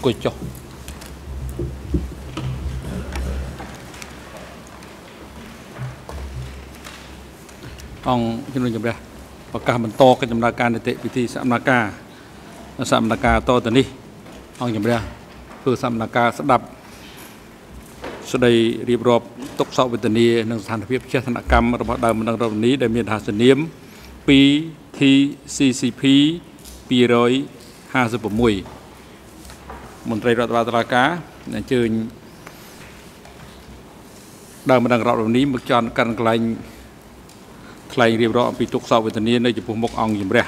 អង្គុយចុះអង្គជំនុំជម្រះប្រកាសបន្តកិច្ចដំណើរការនីតិវិធីសមនការសមនការតទៅនេះអង្គជំរះធ្វើសមនការស្ដាប់ស្ដីរៀបរាប់ទុកសោកវេទនានិងស្ថានភាពចេះធនកម្មរបស់ដើមម្ដងរដ្ឋនីដែលមានថាសនាម 2TCCP 256 មន្ត្រីរដ្ឋបាលតុលាការអញ្ជើញដើមម្ដងរដ្ឋនីមកចន់កាន់កន្លែងថ្លែងរៀបរាប់អំពីទុកសោកវេទនានៅចំពោះមុខអង្គជំរះ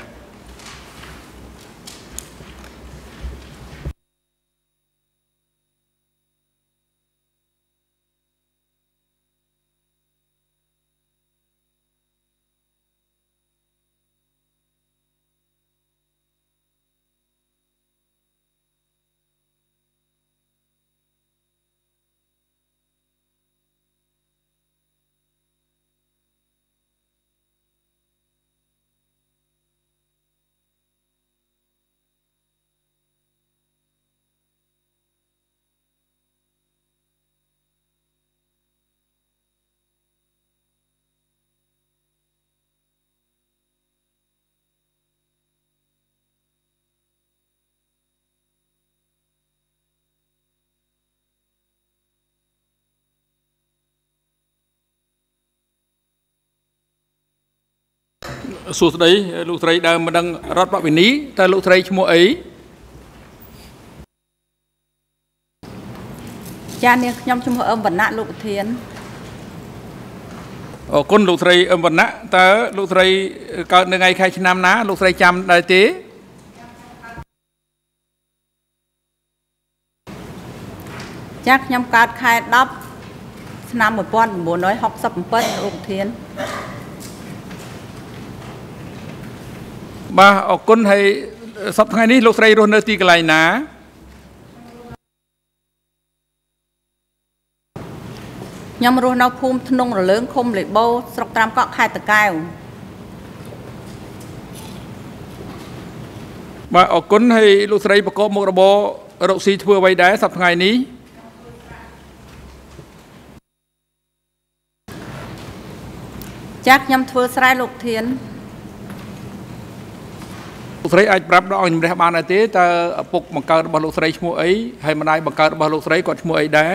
សួស្តីលោកស្រីដើមមិនដឹងរដ្ឋបវិនីតើលោកស្រីឈ្មោះអីចានាងខ្ញុំឈ្មោះអឹមវណ្ណៈលោកប្រធានអរគុណលោកស្រីអឹមវណ្ណៈតើលោកស្រីកើតនៅថ្ងៃខែឆ្នាំណា លោកស្រីចាំដែរទេចាខ្ញុំកើតខែ10ឆ្នាំ1967លោកប្រធាន បាទអរគុណហើយសប្តាហ៍ថ្ងៃនេះលោកស្រីរស់នៅទីកន្លែងណាខ្ញុំរស់នៅភូមិធ្នងរលើងឃុំលេបូស្រុកត្រាំកក់ខេត្តតាកែវបាទអរគុណហើយលោកស្រីប្រកបមុខរបររកស៊ីធ្វើអ្វីដែរសប្តាហ៍ថ្ងៃនេះចាខ្ញុំធ្វើស្រែលោកប្រធាន លោកស្រីអាចប្រាប់ដល់អង្គជំរះបានដែរទេតើឪពុកបង្កើតរបស់លោកស្រីឈ្មោះអីហើយម្ដាយបង្កើតរបស់លោកស្រីគាត់ឈ្មោះអីដែរ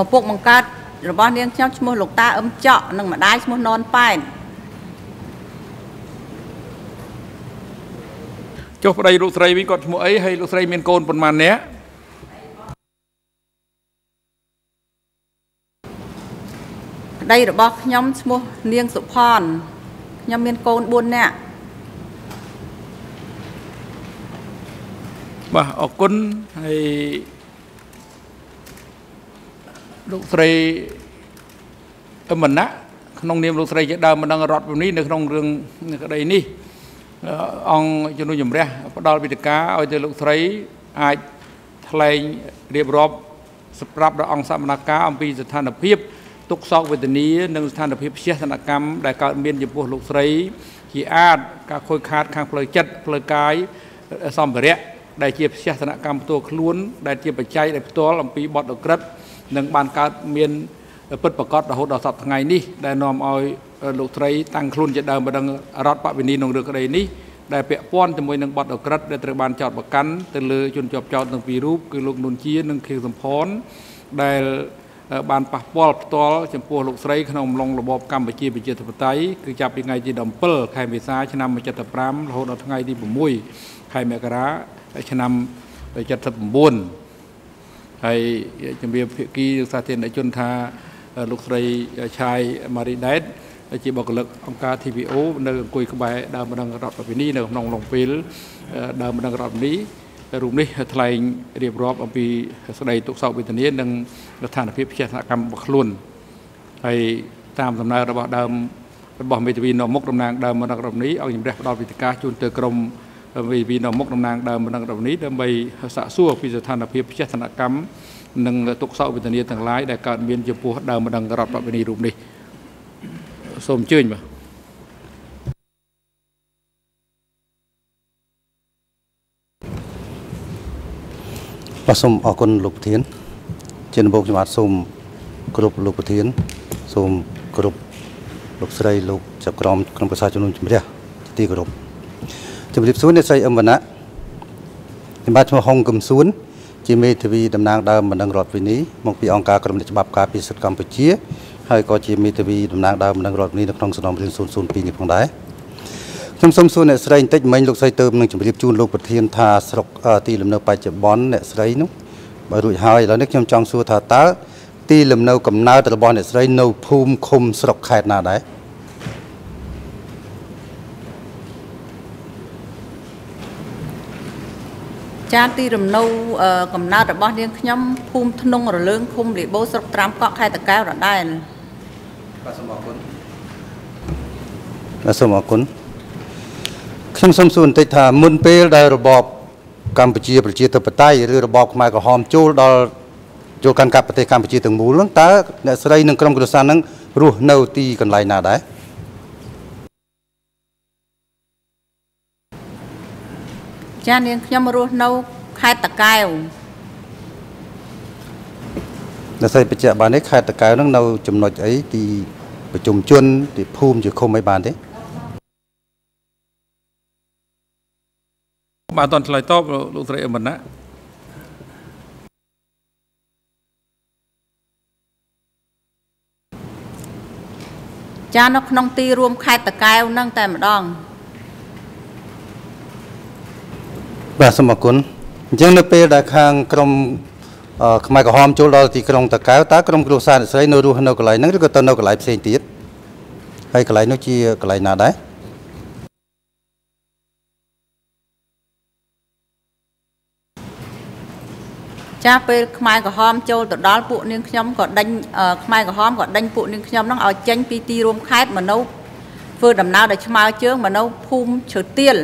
ឪពុកបង្កើតរបស់នាងខ្ញុំឈ្មោះលោកតាអឹមចក់និងម្ដាយឈ្មោះននប៉ែនចុះប្តីលោកស្រីវិញគាត់ឈ្មោះអីហើយលោកស្រីមានកូនប៉ុន្មាននាក់ ប្តីរបស់ខ្ញុំឈ្មោះនាងសុផនខ្ញុំមានកូន4នាក់បាទអរគុណហើយលោកស្រីអមណៈក្នុងនាមលោកស្រីជាដើមម្ដងរដ្ឋនេះនៅក្នុងរឿងក្តីនេះអឺអង្គជំនុំជម្រះផ្ដល់វិធាការឲ្យទៅលោកស្រីអាចថ្លែងរៀបរាប់សម្រាប់ដល់អង្គសមនការអំពីស្ថានភាព ទុកសោកវេទនានិងស្ថានភាពជាសនកម្មដែលកើតមានចំពោះលោកស្រីជាអាចការខូចខាតខាងផ្លូវចិត្តផ្លូវកាយសម្ភារៈដែលជាផ្ទះសនកម្មផ្ទាល់ខ្លួន ដែលជាបច្ច័យដែលផ្ទាល់អំពីបទអក្រិតនិងបានកើតមានពិតប្រកបរហូតដល់សប្តាហ៍ថ្ងៃនេះដែលនាំឲ្យលោកស្រីតាំងខ្លួនជាដើមម្ដងរដ្ឋបវេនីក្នុងរឿងក្តីនេះដែលពាក់ព័ន្ធជាមួយនឹងបទអក្រិតដែលត្រូវបានចោទប្រកាន់ទៅលើជនជាប់ចោទទាំងពីររូបគឺលោកនុនជានិងខៀវសំផនដែល បានប៉ះពាល់ផ្ទាល់ចំពោះលោកស្រីក្នុងអំឡុងរបបកម្ពុជាប្រជាធិបតេយ្យគឺចាប់ពីថ្ងៃទី17ខែមេសាឆ្នាំ75រហូតដល់ថ្ងៃទី6ខែមករាឆ្នាំ79ហើយជំរាបភាគីសាធារណជនថាលោកស្រីឆាយម៉ារីដេតជាបុគ្គលិកអង្គការ TVO នៅអង្គុយក្បែរដើមម្ដងរដ្ឋវិនីនៅក្នុងឡុងពេលដើមម្ដងរដ្ឋវិនី រូបនេះថ្លែងរៀបរាប់អំពីស្ដីទុកសោកវេទនានិងស្ថានភាពជាសកម្មរបស់ខ្លួនហើយតាមដំណើររបស់ដើមរបស់មេធាវីនៅមុខតំណាងដើមម្ដងរដ្ឋវិនីអង្គជំរះផ្ដល់វិធាការជូនទៅក្រមមេធាវីនៅមុខតំណាងដើមម្ដងរដ្ឋវិនីដើម្បីសាកសួរពីស្ថានភាពជាសកម្មនិងទុកសោកវេទនាទាំងឡាយដែលកើតមានចំពោះដើមម្ដងរដ្ឋវិនីរូបនេះសូមអញ្ជើញបាទ បាទសូមអរគុណលោកប្រធានជាដំបូងខ្ញុំបាទសូមគ្រប់លោកប្រធានសូមគ្រប់លោកស្រីលោកចក្រមក្រុមប្រសាជំនុំជម្រះជាទីគោរពជំរាបសួរអ្នកស្រីអឹមវណ្ណៈខ្ញុំបាទឈ្មោះហុងកឹមសួនជាមេធាវីតំណាងដើមបណ្ដឹងរដ្ឋវិនីមកពីអង្គការក្រមអ្នកច្បាប់ការពារសិទ្ធិកម្ពុជាហើយក៏ជាមេធាវីតំណាងដើមបណ្ដឹងរដ្ឋវិនីនៅក្នុងសំណុំរឿង002នេះផងដែរ ខ្ញុំសូមសួរអ្នកស្រីបន្តិចមិញលោកស្រីទៅនឹងជម្រាបជូនលោកប្រធានថាស្រុកទីលំនៅបច្ចុប្បន្នអ្នកស្រីនោះបើរួចហើយឥឡូវនេះខ្ញុំចង់សួរថាតើទីលំនៅកំណើតរបស់អ្នកស្រីនៅភូមិឃុំស្រុកខេត្តណាដែរចាទីរំនៅអឺកំណើតរបស់នាងខ្ញុំភូមិធ្នងរលើងឃុំលីបូស្រុកត្រាំកក់ខេត្តតាកែវរដែលបាទសូមអរគុណបាទសូមអរគុណ ខ្ញុំសូមសួរបន្តិចថាមុនពេលដែលរបបកម្ពុជាប្រជាធិបតេយ្យឬរបបខ្មែរក្រហមចូលដល់ចូលកាន់កាប់ប្រទេសកម្ពុជាទាំងមូលហ្នឹងតើអ្នកស្រីនិងក្រុមគ្រួសារហ្នឹងរស់នៅទីកន្លែងណាដែរចានាងខ្ញុំរស់នៅខេត្តតាកែវអ្នកស្រីបញ្ជាក់បានទេខេត្តតកែវហ្នឹងនៅចំណុចអីទីប្រជុំជនទីភូមិជាឃុំអីបានទេ បាទអត់ទាន់ឆ្លើយតបលោកលោកស្រីអឹមវណ្ណៈចានៅក្នុងទីរួមខេត្តតាកែវហ្នឹងតែម្ដងបាទសូមអរគុណអញ្ចឹងនៅពេលដែលខាងក្រមអឺខ្មែរក្រហមចូលដល់ទីក្រុងតកែវតើក្រុមគ្រួសារអ្នកស្រីនៅរស់នៅកន្លែងហ្នឹងឬក៏ទៅនៅកន្លែងផ្សេងទៀតហើយកន្លែងនោះជាកន្លែងណាដែរ ចាពេលខ្មែរក្រហមចូលទៅដល់ពួកនាងខ្ញុំក៏ដេញអឺខ្មែរក្រហមក៏ដេញពួកនាងខ្ញុំហ្នឹងឲ្យចេញពីទីរួមខេត្តមកនៅធ្វើដំណើរដោយឆ្មើរជើងមកនៅភូមិឈើទៀល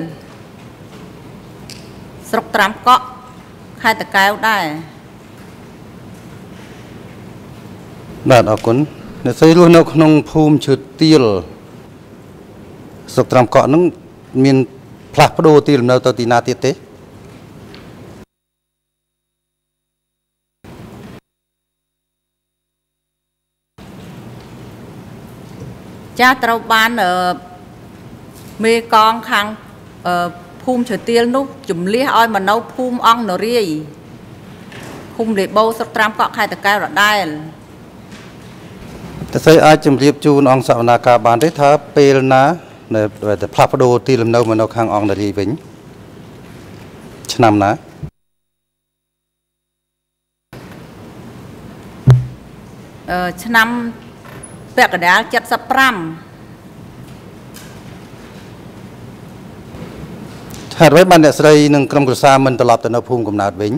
ស្រុកត្រាំកក់ខេត្តតាកែវដែរបាទអរគុណអ្នកស្រីរស់នៅក្នុងភូមិឈើទៀលស្រុកត្រាំកក់ហ្នឹងមានផ្លាស់ប្ដូរទីលំនៅទៅទីណាទៀតទេ ចាត្រូវបានអឺមេកងខាងអឺភូមិឈើទៀលនោះជំលះឲ្យមកនៅភូមិអង្គនរាយភូមិលេបូស្រុកត្រាំកក់ខេត្តតាកែវរដែលតើស្រីអាចជម្រាបជូនអង្គសវនាការបានទេថាពេលណានៅតែផ្លាស់ប្ដូរទីលំនៅមកនៅខាងអង្គនារីវិញឆ្នាំណាអឺឆ្នាំ ពាក់កណ្ដាល75ហេតុអ្វីបានអ្នកស្រីនិងក្រុមគ្រួសារមិនត្រឡប់ទៅនៅភូមិកំណើតវិញ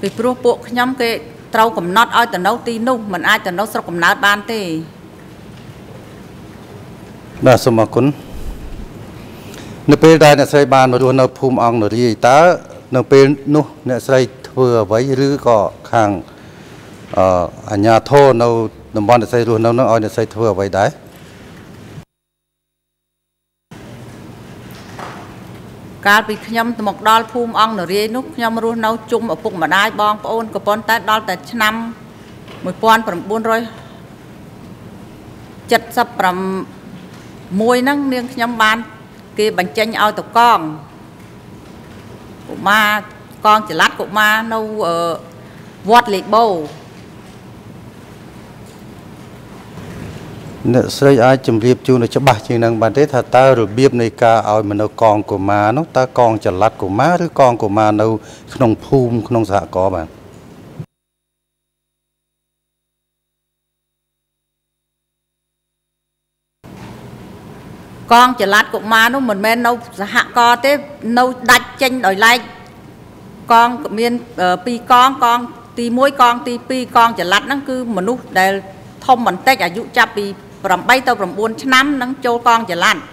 ពីព្រោះពួកខ្ញុំគេត្រូវកំណត់ឲ្យទៅនៅទីនោះមិនអាចទៅនៅស្រុកកំណើតបានទេបាទសូមអរគុណនៅពេលដែលអ្នកស្រីបានមករស់នៅភូមិអង្គនរាយតើ នៅពេលនោះអ្នកស្រីធ្វើអ្វីឬក៏ខាងអឺអញ្ញាធរនៅតំបន់អ្នកស្រីរស់នៅនោះឲ្យអ្នកស្រីធ្វើអ្វីដែរកាលពីខ្ញុំទៅមកដល់ភូមិអង្គនរាយនោះខ្ញុំរស់នៅជុំឪពុកម្ដាយបងប្អូនក៏ប៉ុន្តែដល់តែឆ្នាំ1976ហ្នឹងនាងខ្ញុំបាន គេបញ្ចេញឲ្យទៅកង កុមារកងចល័តកុមារនៅអឺវត្តលេបូអ្នកស្រីអាចជម្រាបជូនឲ្យច្បាស់ជាងនឹងបានទេថាតើរបៀបនៃការឲ្យមកនៅកងកុមារនោះតើកងចល័តកុមារឬកងកុមារនៅ ក្នុងភូមិក្នុងសហគមន៍បាទ កងចល័តកុមារនោះមិនមែននៅសហករណ៍ទេនៅដាច់ចេញដោយឡែកកងមានអឺពីរកងកងទី1កងទី2កងចល័តហ្នឹងគឺមនុស្សដែលធំបន្តិចអាយុចាប់ពី8ទៅ9ឆ្នាំនឹងចូលកងចល័តអ្ន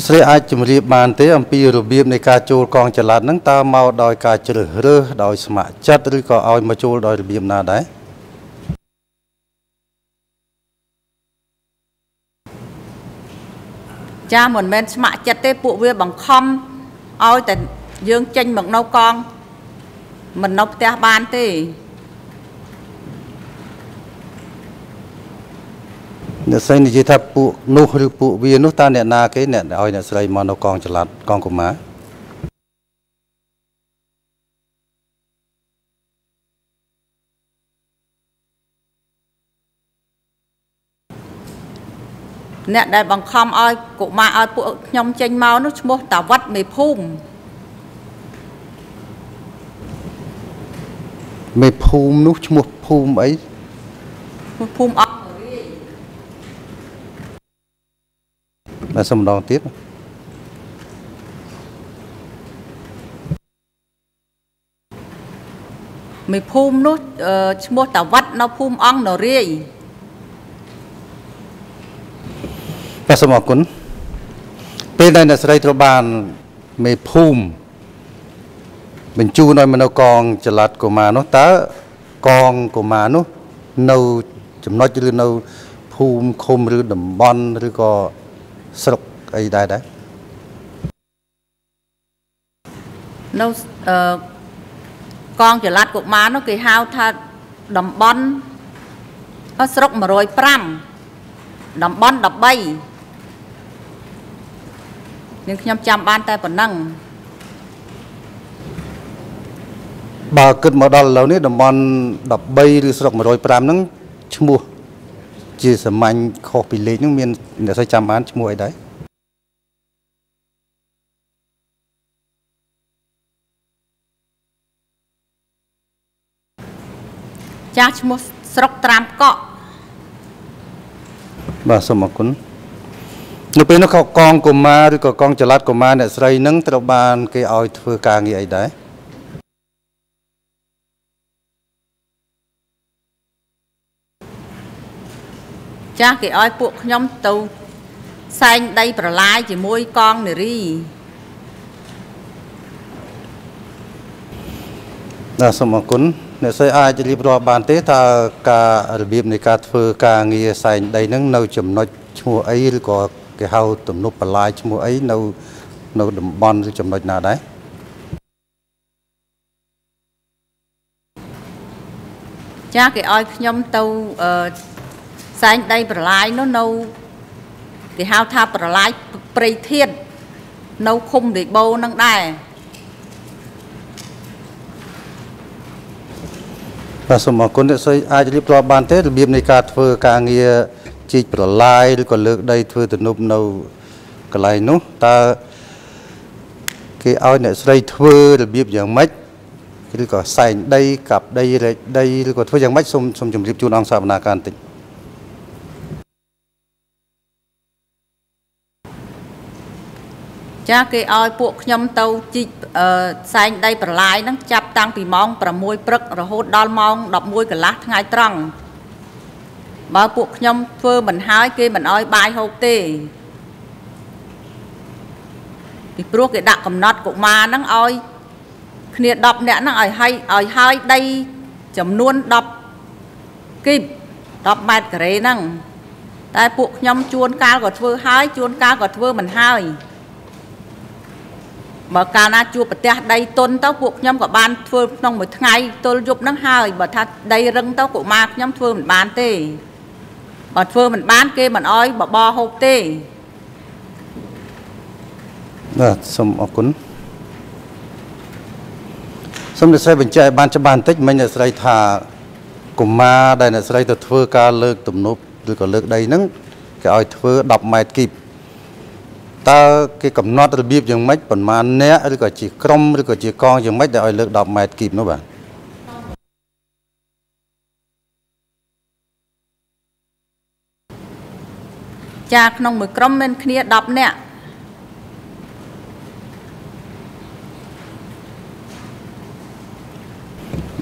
កស្រីអាចជម្រាបបានទេអំពីរបៀបនៃការចូលកងចល័តហ្នឹងតើមកដោយការជ្រើសរើសដោយស្ម័គ្រចិត្តឬក៏ឲ្យមកចូលដោយរបៀបណាដែរ ចាមិនមែនស្ម័គ្រចិត្តទេពួកវាបង្ខំឲ្យតែយើងចេញមកនៅកងមិននៅផ្ទះបានទេអ្នកស្រីនិយាយថាពួកនោះឬពួកវានោះតើអ្នកណាគេអ្នកឲ្យអ្នកស្រីមកនៅកងចល័តកងកុមារ អ្នកដែលបង្ខំឲ្យកុមារឲ្យពួកខ្ញុំចេញមកនោះឈ្មោះតាវត្តមេភូមិមេភូមិនោះឈ្មោះភូមិអីឈ្មោះភូមិអត់បាទសូមម្ដងទៀតមេភូមិនោះអឺឈ្មោះតាវត្តនៅភូមិអង្គនរាយ បាទសូមអរគុណពេលដែលអ្នកស្រីត្រូវបានមេភូមិបញ្ជូនឲ្យមកនៅកងចល័តកុមារនោះតើកងកុមារនោះនៅចំណុចឬនៅភូមិឃុំឬតំបន់ឬក៏ស្រុកអីដែរដែរនៅអឺកងចល័តកុមារនោះគេហៅថាតំបន់អស្រុក105តំបន់13 នឹងខ្ញុំចាំបានតែប៉ុណ្ណឹងបើគិតមកដល់ឥឡូវនេះតំបន់13ឬស្រុក105ហ្នឹងឈ្មោះជាសាមញ្ញខុសពីលេខហ្នឹងមានអ្នកស្រីចាំបានឈ្មោះអីដែរចាស់ឈ្មោះស្រុកត្រាំកក់បាទសូមអរគុណ នៅពេលនោះក៏កងកុមារឬក៏កងចល័តកុមារអ្នកស្រីហ្នឹងត្រូវបាន គេឲ្យធ្វើការងារអីដែរចាស់គេឲ្យពួកខ្ញុំទៅសែងដីប្រឡាយជាមួយ កងនារីបាទសូមអរគុណអ្នកស្រីអាចរៀបរាប់បានទេថាការរបៀបនៃការធ្វើការងារសែងដីហ្នឹងនៅចំណុចឈ្មោះអីឬក៏ គេហៅទំនប់បន្លាយឈ្មោះអីនៅនៅតំបន់ឬចំណុចណាដែរចាស់គេឲ្យខ្ញុំទៅអឺសែងដីប្រឡាយនោះនៅគេហៅថាប្រឡាយព្រៃធាតនៅឃុំដេបូនឹងដែរបាទសូមអរគុណអ្នកស្រីអាចរៀបរាប់បានទេរបៀបនៃការធ្វើការងារ ជីកប្រឡាយឬក៏លើកដីធ្វើទំនប់នៅកន្លែងនោះតើគេឲ្យអ្នកស្រីធ្វើរបៀបយ៉ាងម៉េចឬក៏សែងដីកាប់ដីរែកដីឬក៏ធ្វើយ៉ាងម៉េចសូមសូមជម្រាបជូនអង្គសាវនាការបន្តិចចាស់គេឲ្យពួកខ្ញុំទៅជីកអឺសែងដីប្រឡាយហ្នឹងចាប់តាំងពីម៉ោង6ព្រឹករហូតដល់ម៉ោង11កន្លះថ្ងៃត្រង់ បើពួកខ្ញុំធ្វើមិនហើយគេមិនឲ្យបាយហូបទេពីព្រោះគេដាក់កំណត់កុមារហ្នឹងឲ្យគ្នា10នាក់ហ្នឹងឲ្យហើយឲ្យហើយដីចំនួន10គីប10ម៉ែត្រការ៉េហ្នឹងតែពួកខ្ញុំជួនកាលក៏ធ្វើហើយជួនកាលក៏ធ្វើមិនហើយបើកាលណាជួបប្រទះដីទុនទៅពួកខ្ញុំក៏បានធ្វើក្នុងមួយថ្ងៃទល់យប់ហ្នឹងហើយបើថាដីរឹងទៅកុមារខ្ញុំធ្វើមិនបានទេ បើធ្វើមិនបានគេមិនអោយបបរហូបទេបាទសូមអរគុណសូមអ្នកស្រីបញ្ជាក់ឲ្យបានច្បាស់បន្តិចមិញអ្នកស្រីថាកុមារដែលអ្នកស្រីទៅធ្វើការលើកទំនប់ឬក៏លើកដីហ្នឹងគេឲ្យធ្វើ10ម៉ែត្រគីបតើគេកំណត់របៀបយ៉ាងម៉េចប៉ុន្មានអ្នកឬក៏ជាក្រុមឬក៏ជាកងយ៉ាងម៉េចដែលឲ្យលើក10ម៉ែត្រគីបនោះបាទ ចាក្នុងមួយក្រុមមានគ្នា10នាក់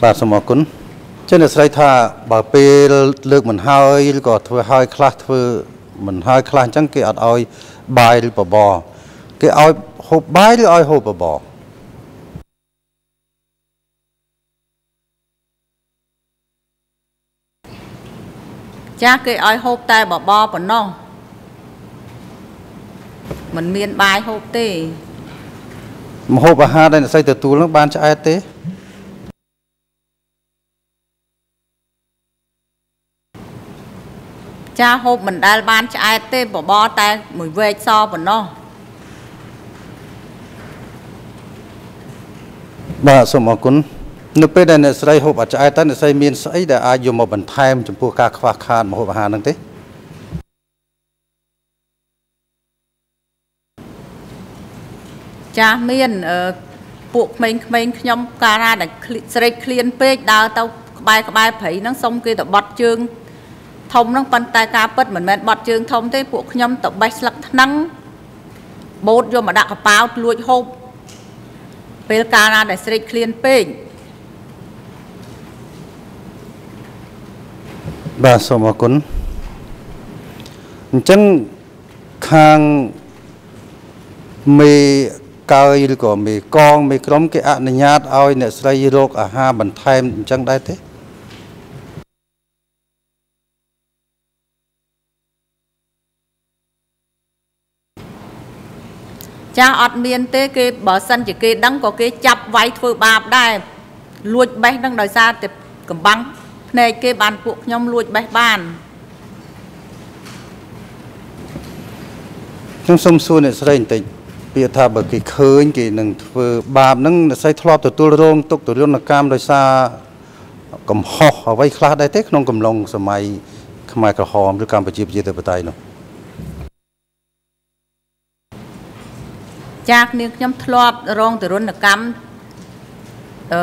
បាទសូមអរគុណចឹងអ្នកស្រីថាបើពេលលើកមិនហើយឬក៏ធ្វើហើយខ្លះធ្វើមិនហើយខ្លះអញ្ចឹងគេអត់ឲ្យបាយឬបបរគេឲ្យហូបបាយឬឲ្យហូបបបរចាគេឲ្យហូបតែបបរប៉ុណ្ណោះ មិនមានបាយហូបទេម្ហូបអាហារដែលអ្នកស្រីទទួលនឹងបានឆ្អែតទេចាហូបមិនដែលបានឆ្អែតទេបបរតែមួយវែកសប៉ុណ្ណោះបាទសូមអរគុណនៅពេលដែលអ្នកស្រីហូបអត់ឆ្អែតតើអ្នកស្រីមានស្អីដែលអាចយកមកបន្ថែមចំពោះការខ្វះខាតម្ហូបអាហារហ្នឹងទេ ចាស់មានអឺពួកក្មេងៗខ្ញុំកាលណាដែលឃ្លៀស្រេកឃ្លានពេកដើរទៅក្បែរក្បែរព្រៃហ្នឹងសុំគេទៅបត់ជើងធំហ្នឹងប៉ុន្តែការពិតមិនមែនបត់ជើងធំទេពួកខ្ញុំទៅបេះស្លឹកថ្នាំងបូតយកមកដាក់កប៉ាវលួចហូបពេលកាលណាដែលស្រេកឃ្លានពេកបាទសូមអរគុណអញ្ចឹងខាងមេ កើយឬក៏មេកងមេក្រុមគេអនុញ្ញាតឲ្យអ្នកស្រីរកអាហារបន្ថែមអញ្ចឹងដែរទេចាស់អត់មានទេគេបើសិនជាគេដឹងក៏គេចាប់វាយធ្វើបាបដែរលួចបេះហ្នឹងដោយសារតែកំបាំងភ្នែកគេបានពួកខ្ញុំលួចបេះបានខ្ញុំសូមសួរអ្នកស្រីបន្តិច ពាក្យថាបើគេឃើញគេនឹងធ្វើបាបហ្នឹងអ្នកស្រីធ្លាប់ទទួលរងទុក្ខទរណកម្មដោយសារកំហុសអ្វីខ្លះដែរទេក្នុងកំឡុងសម័យខ្មែរក្រហមឬកម្ពុជាប្រជាធិបតេយ្យនោះចាស់នាងខ្ញុំធ្លាប់រងទរណកម្មអឺ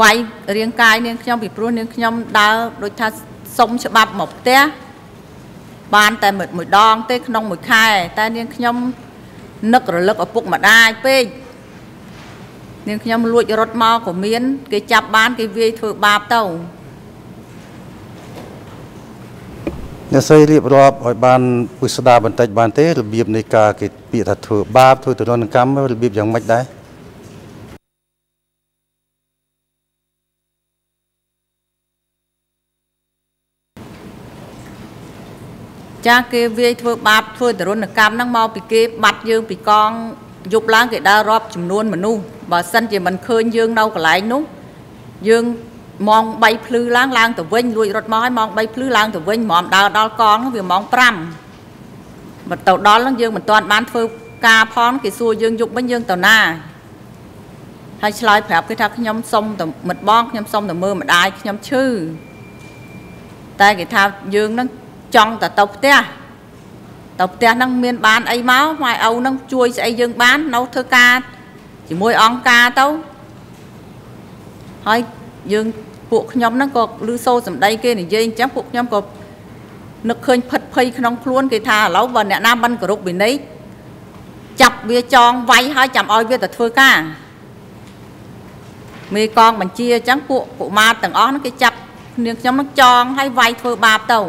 វាយរាងកាយនាងខ្ញុំពីព្រោះនាងខ្ញុំដើរដូចថាសុំច្បាប់មកផ្ទះបានតែមួយមួយដងទេក្នុងមួយខែតែនាងខ្ញុំ នឹករលឹកឪពុកម្ដាយពេកនាងខ្ញុំលួចរត់មកក៏មាន គេចាប់បាន គេវាយធ្វើបាបទៅអ្នកស្រីរៀបរាប់ឲ្យបានពុស្ដាបន្តិចបានទេរបៀបនៃការគេពាក្យថាធ្វើបាបធ្វើទរណកម្មរបៀបយ៉ាងម៉េចដែរ ចាស់គេវាយធ្វើបាបធ្វើទរណកម្មហ្នឹងមកពីគេបាត់យើងពីកងយប់ឡើងគេដើររាប់ចំនួនមនុស្សបើសិនជាមិនឃើញយើងនៅកន្លែងនោះយើងម៉ោង3ភ្លឺឡើងឡើងទៅវិញលួចរត់មកហើយម៉ោង3ភ្លឺឡើងទៅវិញហ្មងដើរដល់កងហ្នឹងវាម៉ោង5បើទៅដល់ហ្នឹងយើងមិនទាន់បានធ្វើការផងគេសួរយើងយប់វិញយើងទៅណាហើយឆ្លើយប្រាប់គេថាខ្ញុំសុំទៅមិត្តបងខ្ញុំសុំទៅមើលម្ដាយខ្ញុំឈឺតែគេថាយើងហ្នឹង ចង់ទៅទៅផ្ទះទៅផ្ទះហ្នឹងមានបានអីមកម៉ែឪហ្នឹងជួយស្អីយើងបាននៅធ្វើការជាមួយអង្គការទៅហើយយើងពួកខ្ញុំហ្នឹងក៏ឮសូរសម្ដីគេនិយាយអញ្ចឹងពួកខ្ញុំក៏នឹកឃើញផិតភ័យក្នុងខ្លួនគេថាឥឡូវបើអ្នកណាមិនគោរពវិន័យចាប់វាចងវាយហើយចាំឲ្យវាទៅធ្វើការមេកងបញ្ជាអញ្ចឹងពួកកុមារទាំងអស់ហ្នឹងគេចាប់នាងខ្ញុំហ្នឹងចងហើយវាយធ្វើបាបទៅ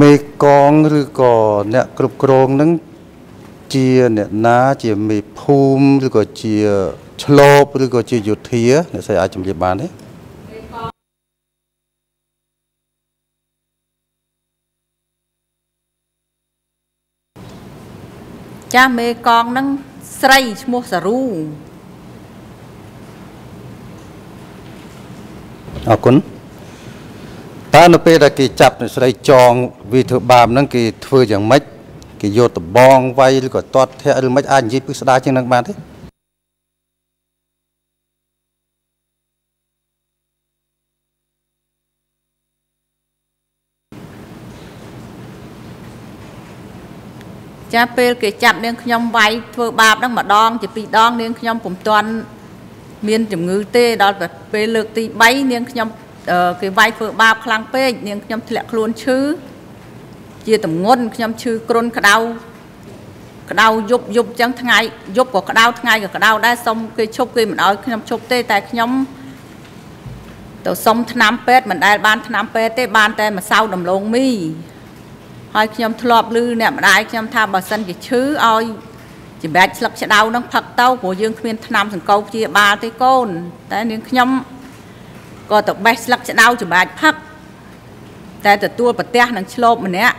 មេកងឬក៏អ្នកគ្រប់គ្រងនឹងជាអ្នកណាជាមេភូមិឬក៏ជាឆ្លបឬក៏ជាយោធាអ្នកស្រីអាចជម្រាបបានទេចាស់មេកងហ្នឹងស្រីឈ្មោះសារូអរគុណ តើនៅពេលដែលគេចាប់អ្នកស្រីចងវាធ្វើបាបហ្នឹងគេធ្វើយ៉ាងម៉េចគេយកដបងវាយឬក៏ទាត់ធាក់ឬមិនអាចនិយាយពិស្ដារជាងហ្នឹងបានទេចាស់ពេលគេចាប់នាងខ្ញុំវាយធ្វើបាបហ្នឹងម្ដងជាពីរដងនាងខ្ញុំពុំទាន់មានជំងឺទេដល់តែពេលលើកទី3នាងខ្ញុំអឺ គេវាយធ្វើបាបខ្លាំងពេកនាងខ្ញុំធ្លាក់ខ្លួនឈឺជាទម្ងន់ខ្ញុំឈឺគ្រុនក្តៅក្តៅយប់យប់ចឹងថ្ងៃយប់ក៏ក្តៅថ្ងៃក៏ក្តៅដែរសុំគេឈប់គេមិនអោយខ្ញុំឈប់ទេតែខ្ញុំទៅសុំថ្នាំពេទ្យមិនដែលបានថ្នាំពេទ្យទេបានតែម្សៅដំឡូងមីហើយខ្ញុំធ្លាប់ឮអ្នកម្ដាយខ្ញុំថាបើសិនជាឈឺឲ្យចម្រាច់ស្លឹកឆ្ដៅហ្នឹងផឹកទៅព្រោះយើងគ្មានថ្នាំសង្កូវព្យាបាលទេកូនតែនាងខ្ញុំ ក៏ទៅបេះស្លឹកឆ្ដៅចម្រាច់ផឹកតែទទួលប្រទះនឹងឆ្លប់ម្នាក់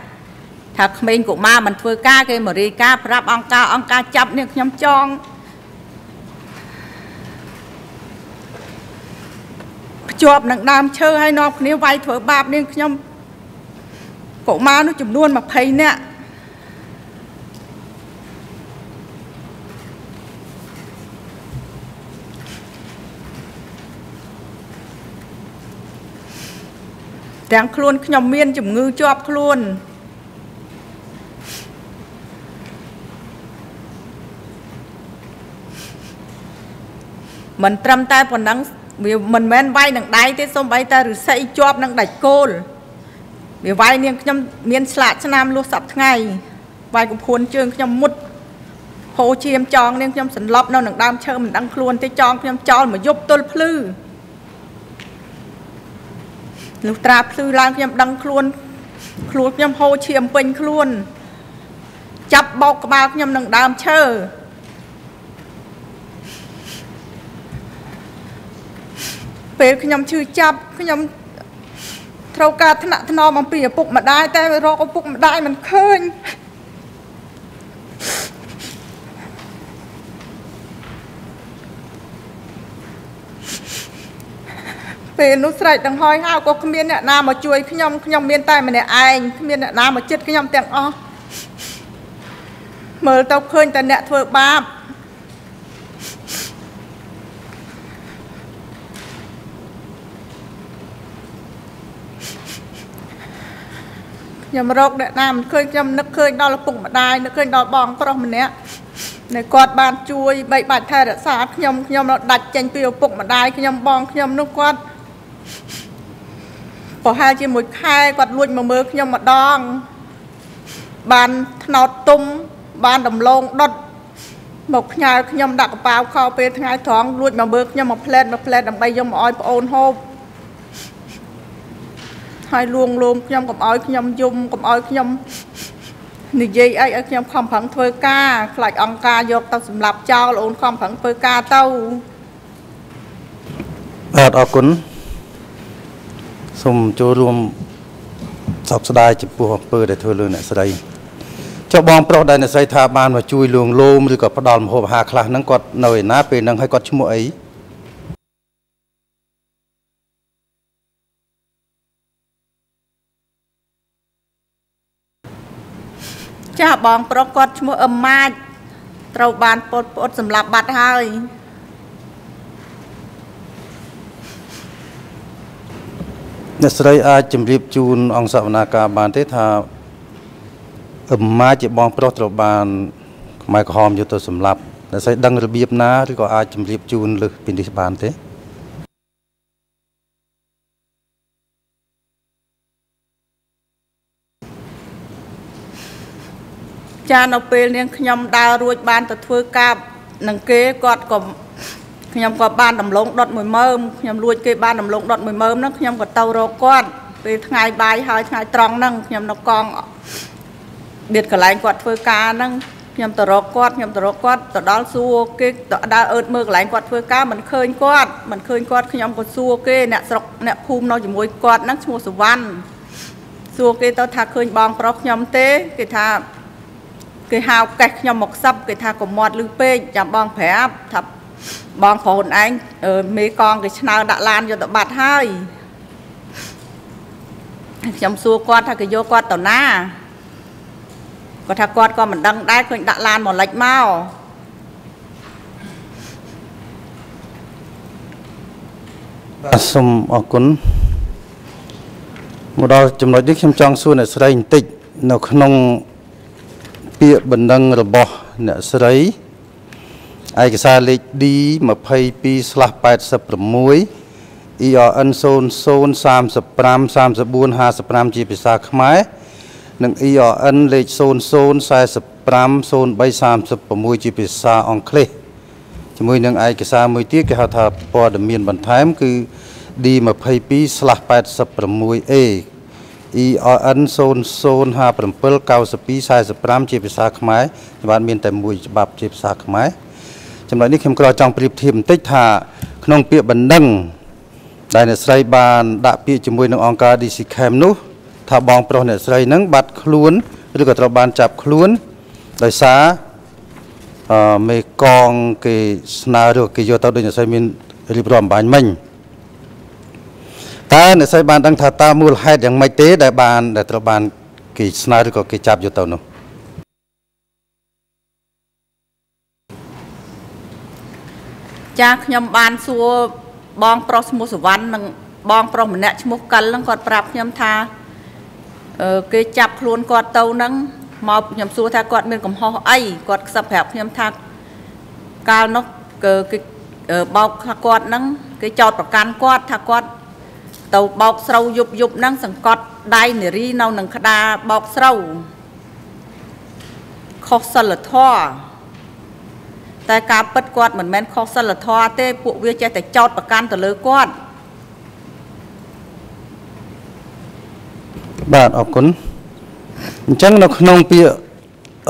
ថាក្មេងកុមារមិនធ្វើការគេមករាយការណ៍ប្រាប់អង្គការអង្គការចាប់នេះខ្ញុំចង់ភ្ជាប់នឹងដើមឈើហើយនាំគ្នាវាយធ្វើបាបនាងខ្ញុំកុមារនោះចំនួន20នាក់ ទាំងខ្លួនខ្ញុំមានជំងឺជាប់ខ្លួនមិនត្រឹមតែប៉ុណ្ណឹងវាមិនមែនវាយនឹងដៃទេសូម្បីតែឫស្សីជាប់នឹងដាច់គោលវាវាយនាងខ្ញុំមានស្លាកស្នាមលុះសប្ថ្ងៃវាយកំភួនជើងខ្ញុំមុតហូរឈាមចងនាងខ្ញុំសន្លប់នៅនឹងដើមឈើមិនដឹងខ្លួនទេចងខ្ញុំចោលមកយប់ទល់ភ្លឺ លុះត្រាភ្លឺឡើងខ្ញុំដឹងខ្លួនខ្លួនខ្ញុំហូរឈាមពេញខ្លួន ចាប់បោកក្បាលខ្ញុំនឹងដើមឈើពេលខ្ញុំឈឺចាប់ខ្ញុំត្រូវការថ្នាក់ថ្នមអំពីឪពុកម្ដាយតែរកឪពុកម្ដាយមិនឃើញ ពេលនោះស្រែកដង្ហោយហៅក៏គ្មានអ្នកណាមកជួយខ្ញុំខ្ញុំមានតែម្នាក់ឯងគ្មានអ្នកណាមកចិត្តខ្ញុំទាំងអស់មើលទៅឃើញតែអ្នកធ្វើបាបខ្ញុំរកអ្នកណាមិនឃើញខ្ញុំនឹកឃើញដល់ឪពុកម្ដាយនឹកឃើញដល់បងប្រុសម្នាក់នៅគាត់បានជួយបីបាច់ថែរក្សាខ្ញុំខ្ញុំដាច់ចេញពីឪពុកម្ដាយខ្ញុំបងខ្ញុំនោះគាត់ ប្រហែលជាមួយខែគាត់លួចមកមើលខ្ញុំម្ដង បានថ្នោតទុំបានដំឡូងដុតមកផ្ញើខ្ញុំដាក់កប៉ាវខោពេលថ្ងៃត្រង់លួចមកមើលខ្ញុំមកផ្លែតមកផ្លែតដើម្បីយកមកឲ្យប្អូនហូបហើយលួងលោមខ្ញុំកុំឲ្យខ្ញុំយំកុំឲ្យខ្ញុំនិយាយអីឲ្យខ្ញុំខំប្រឹងធ្វើការខ្លាចអង្គការយកទៅសម្លាប់ចោលអូនខំប្រឹងធ្វើការទៅបាទអរគុណ សូមចូលរួមសោកស្ដាយចំពោះអំពើដែលធ្វើលើអ្នកស្រីចុះបងប្រុសដែលអ្នកស្រីថាបានមកជួយលួងលោមឬក៏ផ្ដល់មហូបអាហារខ្លះហ្នឹងគាត់នៅឯណាពេលហ្នឹងហើយគាត់ឈ្មោះអីចាបងប្រុសគាត់ឈ្មោះអឹមម៉ាចត្រូវបានពុតពុតសម្លាប់បាត់ហើយ អ្នកស្រីអាចជម្រាបជូនអង្គសវនាការបានទេថាអឹមម៉ាចជាបងប្រុសត្រូវបានខ្មែរក្រហមយកទៅសម្លាប់អ្នកស្រីដឹងរបៀបណាឬក៏អាចជម្រាបជូនលើសពីនេះបានទេចានៅពេលនាងខ្ញុំដើររួចបានទៅធ្វើការនឹងគេគាត់ក៏ ខ្ញុំក៏បានដំឡូងដុតមួយមើមខ្ញុំលួចគេបានដំឡូងដុតមួយមើមហ្នឹងខ្ញុំក៏ទៅរកគាត់ពេលថ្ងៃបាយហើយថ្ងៃត្រង់ហ្នឹងខ្ញុំនៅកងបៀតកន្លែងគាត់ធ្វើការហ្នឹងខ្ញុំទៅរកគាត់ខ្ញុំទៅរកគាត់ទៅដល់សួរគេទៅដើរអឺតមើលកន្លែងគាត់ធ្វើការមិនឃើញគាត់មិនឃើញគាត់ខ្ញុំក៏សួរគេអ្នកស្រុកអ្នកភូមិនៅជាមួយគាត់ហ្នឹងឈ្មោះសវណ្ណសួរគេទៅថាឃើញបងប្រុសខ្ញុំទេគេថាគេហៅកេះខ្ញុំមកសឹបគេថាកុំមាត់លឺពេកចាំបងប្រាប់ថា បងប្អូនឯងមេកងគេឆ្នើដាក់ឡានយកទៅបាត់ហើយខ្ញុំសួរគាត់ថាគេយកគាត់ទៅណាគាត់ថាគាត់ក៏មិនដឹងដែរឃើញដាក់ឡានមកលិចមកបាទសូមអរគុណមកដល់ចំណុចនេះខ្ញុំចង់សួរអ្នកស្រីបន្តិចនៅក្នុងពាក្យបណ្ដឹងរបស់អ្នកស្រី ឯកសារលេខ D 22/86 ERN 0035 34 55ជាភាសាខ្មែរនិង ERN លេខ0045 0336ជាភាសាអង់គ្លេសជាមួយនឹងឯកសារមួយទៀតគេហៅថាព័ត៌មានបន្ថែមគឺ D22/86A ERN 00579245ជាភាសាខ្មែរច្បាប់មានតែមួយច្បាប់ជាភាសាខ្មែរ ចំណុចនេះខ្ញុំក៏ចង់ប្រៀបធៀបបន្តិចថា ក្នុងពាក្យបណ្ដឹង ដែលអ្នកស្រីបានដាក់ពាក្យជាមួយនឹងអង្គការ DC Cam នោះថាបងប្រុសអ្នកស្រីនឹងបាត់ខ្លួនឬក៏ត្រូវបានចាប់ខ្លួនដោយសារអឺមេកងគេស្នើឬគេយកទៅដូចអ្នកស្រីមានរៀបរាប់អំបញ្ញមិញតើអ្នកស្រីបានដឹងថាតើមូលហេតុយ៉ាងម៉េចទេដែលបានដែលត្រូវបានគេស្នើឬក៏គេចាប់យកទៅនោះ ចាខ្ញុំបានសួរបងប្រុសឈ្មោះសវណ្ណនិងបងប្រុសម្នាក់ឈ្មោះកិលហ្នឹងគាត់ប្រាប់ខ្ញុំថាអឺគេចាប់ខ្លួនគាត់ទៅហ្នឹងមកខ្ញុំសួរថាគាត់មានកំហុសអីគាត់ខ្សឹបប្រាប់ខ្ញុំថាកាលនោះគឺគេអឺបោកថាគាត់ហ្នឹងគេចោតប្រកាន់គាត់ថាគាត់ទៅបោកស្រូវយប់យប់ហ្នឹងសង្កត់ដៃនារីនៅនឹងក្តារបោកស្រូវខុសសិលធម៌ តែការពិតគាត់មិនមែនខុសសិលធម៌ទេពួកវាចេះតែចោតប្រកាន់ទៅលើគាត់បាទអរគុណអញ្ចឹងនៅក្នុងពាក្យ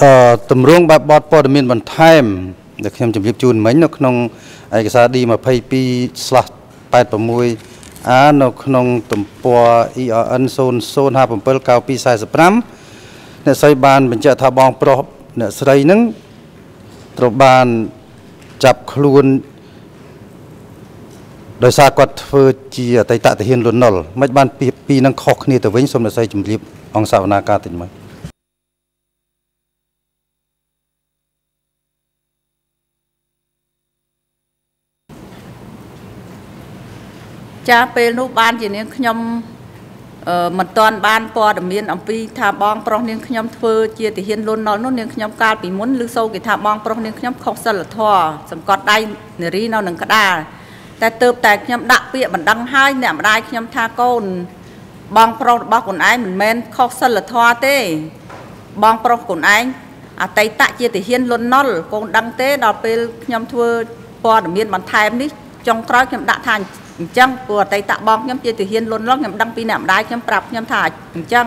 អឺតម្រងបែបបទព័ត៌មានបន្ថែមដែលខ្ញុំជម្រាបជូនមិញនៅក្នុងឯកសារ D22/86 អានៅក្នុងទំព័រ ERN 00579245អ្នកស្រីបានបញ្ជាក់ថាបងប្រុសអ្នកស្រីហ្នឹង ត្រូវបានចាប់ខ្លួនដោយសារគាត់ធ្វើជាអតីតទាហានលន់នល់មិនបានពីពីនឹងខុសគ្នាទៅវិញសូមអ្នកស្រីជម្រាបអង្គសវនាការតិចមកចាពេលនោះបានជានាងខ្ញុំអឺ មិនទាន់បានព័ត៌មានអំពីថាបងប្រុសនាងខ្ញុំធ្វើជាទាហានលន់នល់នោះនាងខ្ញុំកាលពីមុនឬសូគេថាបងប្រុសនាងខ្ញុំខុសសិលធម៌សង្កត់ដៃនារីនៅនឹងក្តារតែទៅតែខ្ញុំដាក់ពាក្យបណ្ដឹងហើយអ្នកម្ដាយខ្ញុំថាកូន បងប្រុសរបស់ខ្លួនឯងមិនមែនខុសសិលធម៌ទេ បងប្រុសខ្លួនឯងអតីតជាទាហានលន់នល់កូនដឹងទេដល់ពេលខ្ញុំធ្វើព័ត៌មានបន្ថែមនេះចុងក្រោយខ្ញុំដាក់ថា អញ្ចឹងព្រោះអតីតបងខ្ញុំជាទាហានលន់នល់ខ្ញុំដឹងពីអ្នកម្ដាយខ្ញុំប្រាប់ខ្ញុំថាអញ្ចឹង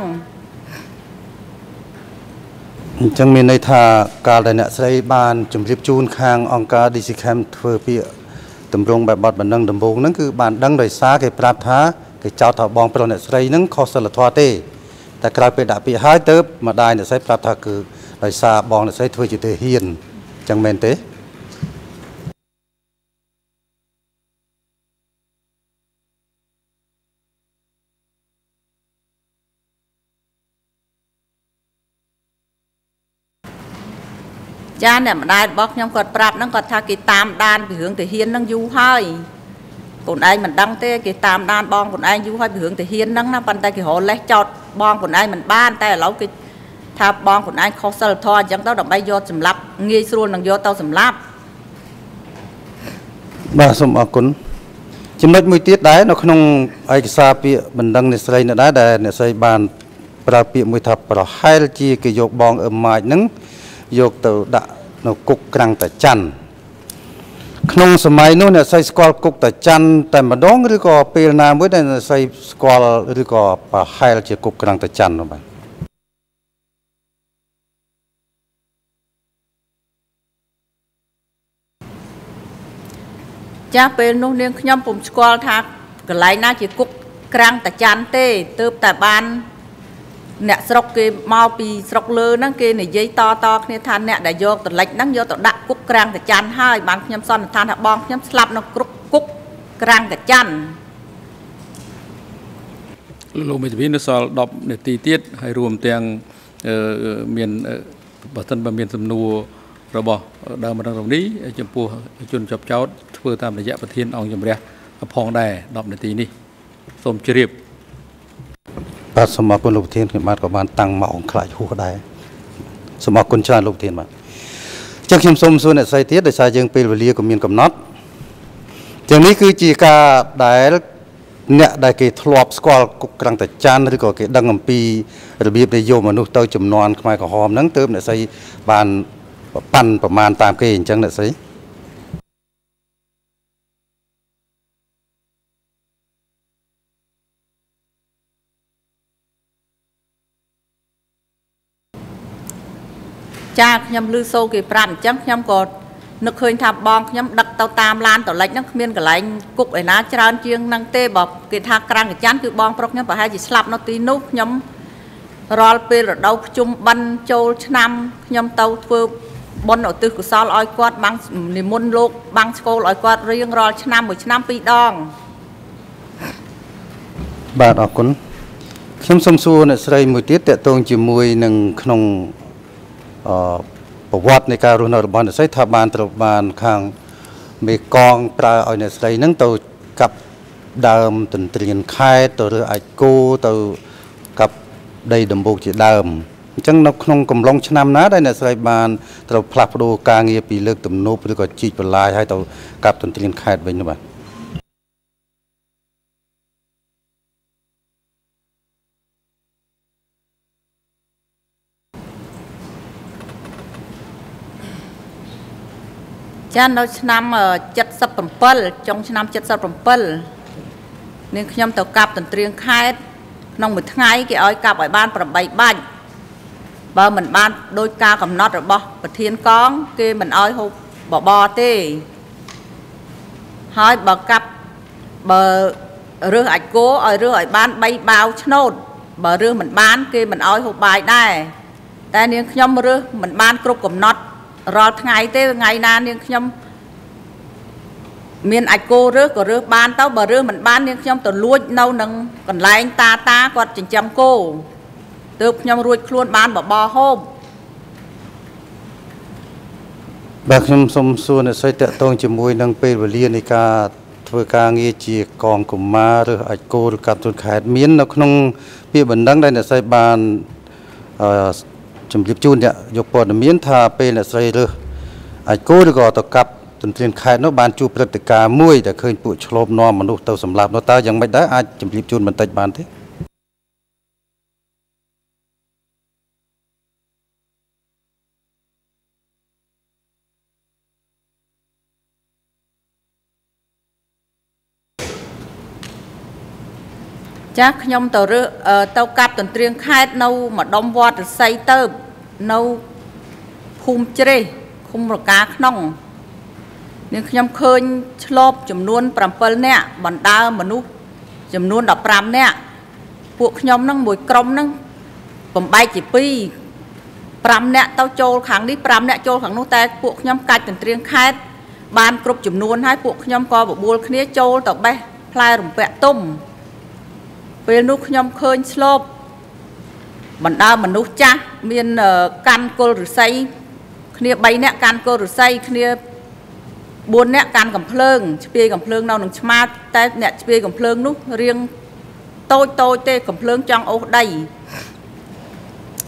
អញ្ចឹងមានន័យថាកាលដែលអ្នកស្រីបានជម្រាបជូនខាងអង្គការ DC Cam ធ្វើពាក្យតម្រង់បែបបទបណ្ដឹងដំបូងហ្នឹងគឺបានដឹងដោយសារគេប្រាប់ថាគេចោទថាបងប្រុសអ្នកស្រីហ្នឹងខុសសិលធម៌ទេតែក្រោយពេលដាក់ពាក្យហើយទៅម្ដាយអ្នកស្រីប្រាប់ថាគឺដោយសារបងអ្នកស្រីធ្វើជាទេហ៊ានអញ្ចឹងមែនទេ ចាអ្នកម្ដាយរបស់ខ្ញុំគាត់ប្រាប់ហ្នឹងគាត់ថាគេតាមដានពីរឿងទាហានហ្នឹងយូរហើយកូនឯងមិនដឹងទេគេតាមដានបងកូនឯងយូរហើយពីរឿងទាហានហ្នឹងណាប៉ុន្តែគេរកលេសចោតបងកូនឯងមិនបានតែឥឡូវគេថាបងកូនឯងខុសសិលធម៌អញ្ចឹងទៅដើម្បីយកសម្លាប់ងាយស្រួលនឹងយកទៅសម្លាប់បាទសូមអរគុណចំណុចមួយទៀតដែរនៅក្នុងឯកសារពាក្យបណ្ដឹងអ្នកស្រីនៅដែរដែលអ្នកស្រីបានប្រើពាក្យមួយថាប្រហែលជាគេយកបងអឹមម៉ាចហ្នឹង យកទៅដាក់នៅគុកក្រាំងតាច័ន្ទក្នុងសម័យនោះអ្នកស្រីស្គាល់គុកតាច័ន្ទតែម្ដងឬក៏ពេលណាមួយដែលអ្នកស្រីស្គាល់ឬក៏ប្រហែលជាគុកក្រាំងតាច័ន្ទនោះបាទចាស់ពេលនោះនាងខ្ញុំពុំស្គាល់ថាកន្លែងណាជាគុកក្រាំងតាច័ន្ទទេទើបតែបាន អ្នកស្រុកគេមកពីស្រុកលើហ្នឹងគេនិយាយតតគ្នាថាអ្នកដែលយកតលិចហ្នឹងយកទៅដាក់គុកក្រាំងតាច័ន្ទហើយបានខ្ញុំសន្និដ្ឋានថាបងខ្ញុំស្លាប់នៅគុកគុកក្រាំងតាច័ន្ទលោកមេធាវីនៅសល់10នាទីទៀតហើយរួមទាំងអឺមានអឺបើសិនបើមានសំណួររបស់ដើមម្ដងរំនេះចំពោះជនជាប់ចោតធ្វើតាមរយៈប្រធានអង្គជំរះផងដែរ10នាទីនេះសូមជ្រាប បាទសូមអរគុណលោកប្រធានខ្ញុំបាទក៏បានតាំងម៉ោងខ្លាចហួសដែរសូមអរគុណច្រើនលោកប្រធានបាទអញ្ចឹងខ្ញុំសូមសួរអ្នកស្រីទៀតដោយសារយើងពេលវេលាក៏មានកំណត់អញ្ចឹងនេះគឺជាការដែលអ្នកដែលគេធ្លាប់ស្គាល់គុកក្រាំងតាចាន់ឬក៏គេដឹងអំពីរបៀបដែលយកមនុស្សទៅចំនួនខ្មែរក្រហមហ្នឹងទើបអ្នកស្រីបានប៉ាន់ប្រមាណតាមគេអញ្ចឹងអ្នកស្រី ចាខ្ញុំឮសូរគេប្រាប់អញ្ចឹងខ្ញុំក៏នឹកឃើញថាបងខ្ញុំដឹកទៅតាមឡានតលិចហ្នឹងគ្មានកន្លែងគុកឯណាច្រើនជាងហ្នឹងទេបើគេថាក្រាំងកញ្ចាន់គឺបងប្រុសខ្ញុំប្រហែលជាស្លាប់នៅទីនោះខ្ញុំអរាល់ពេលរដូវភ្ជុំបិណ្ឌចូលឆ្នាំខ្ញុំទៅធ្វើបុណ្យឧទ្ទិសកុសលឲ្យគាត់បាំងនិមន្តលោកបាំងស្គលឲ្យគាត់រៀងរាល់ឆ្នាំមួយឆ្នាំពីរដងបាទអរគុណខ្ញុំសូមសួរអ្នកស្រីមួយទៀតតកតងជាមួយនឹងក្នុងអ ប្រវត្តិនៃការរស់នៅរបស់អ្នកស្រីថាបានត្រូវបានខាងមេកងប្រើឲ្យអ្នកស្រីហ្នឹងទៅកាប់ដើមទន្ទ្រានខេតទៅរើសអាចគោទៅកាប់ដីដំបូកជាដើមអញ្ចឹងនៅក្នុងកំឡុងឆ្នាំណាដែលអ្នកស្រីបានត្រូវផ្លាស់ប្ដូរការងារពីលើកទំនប់ឬក៏ជីកបន្លាយឲ្យទៅកាប់ទន្ទ្រានខេតវិញនោះបាទ ចានៅឆ្នាំ77ចុងឆ្នាំ77នាងខ្ញុំទៅកាប់ទន្ទ្រានខេតក្នុងមួយថ្ងៃគេឲ្យកាប់ឲ្យបាន8បាច់បើមិនបានដោយការកំណត់របស់ប្រធានកង គេមិនឲ្យហូបបបរទេហើយបើកាប់បើរើសអាចគោឲ្យរើសឲ្យបាន3បាវឆ្នោតបើរើសមិនបាន គេមិនឲ្យហូបបាយដែរតែនាងខ្ញុំរើសមិនបានគ្រប់កំណត់ រាល់ថ្ងៃទេថ្ងៃណានាងខ្ញុំមានអាចគោរើសក៏រើសបានទៅបើរើសមិនបាននាងខ្ញុំទៅលួចនៅនឹងកន្លែងតាតាគាត់ចិញ្ចឹមគោទើបខ្ញុំរួចខ្លួនបានបបរហូបបាទខ្ញុំសូមសួរអ្នកស្រីតកតងជាមួយនឹងពេលវេលានៃការធ្វើការងារជាកងកុមារឬអាចគោឬកាប់ទុនខេតមាននៅក្នុងពាក្យបណ្ដឹងដែលអ្នកស្រីបានអឺ ជំរាបជូនអ្នកយកព័ត៌មានថាពេលអ្នកស្រីរើសអាចគោឬក៏ទៅកាប់ទន្ទ្រានខេត្តនោះបានជួបព្រឹត្តិការណ៍មួយដែលឃើញពួកឆ្លូបនាំមនុស្សទៅសម្លាប់នោះតើយ៉ាងម៉េចដែរអាចជំរាបជូនបន្តិចបានទេ ចាខ្ញុំទៅរើទៅកាប់ទន្ទ្រានខេតនៅម្ដុំវត្តរស័យទៅនៅភូមិជ្រេះឃុំរកាក្នុងនាងខ្ញុំឃើញឆ្លប់ចំនួន7នាក់បណ្ដើមនុស្សចំនួន15នាក់ពួកខ្ញុំនឹងមួយក្រុមនឹងបំបែកជា2 5នាក់ទៅចូលខាងនេះ5នាក់ចូលខាងនោះតែពួកខ្ញុំកាច់ទន្ទ្រានខេតបានគ្រប់ចំនួនហើយពួកខ្ញុំក៏បបួលគ្នាចូលទៅបេះផ្លែរំពាក់ទុំ ពេលនោះខ្ញុំឃើញស្លប់បណ្ដាមនុស្សចាស់មានកាន់គល់ឫស្សីគ្នា3នាក់កាន់គល់ឫស្សីគ្នា4នាក់កាន់កំភ្លើងស្ពាយកំភ្លើងនៅនឹងឆ្មាតែអ្នកស្ពាយកំភ្លើងនោះរៀងតូចតូចទេកំភ្លើងចង់អូសដី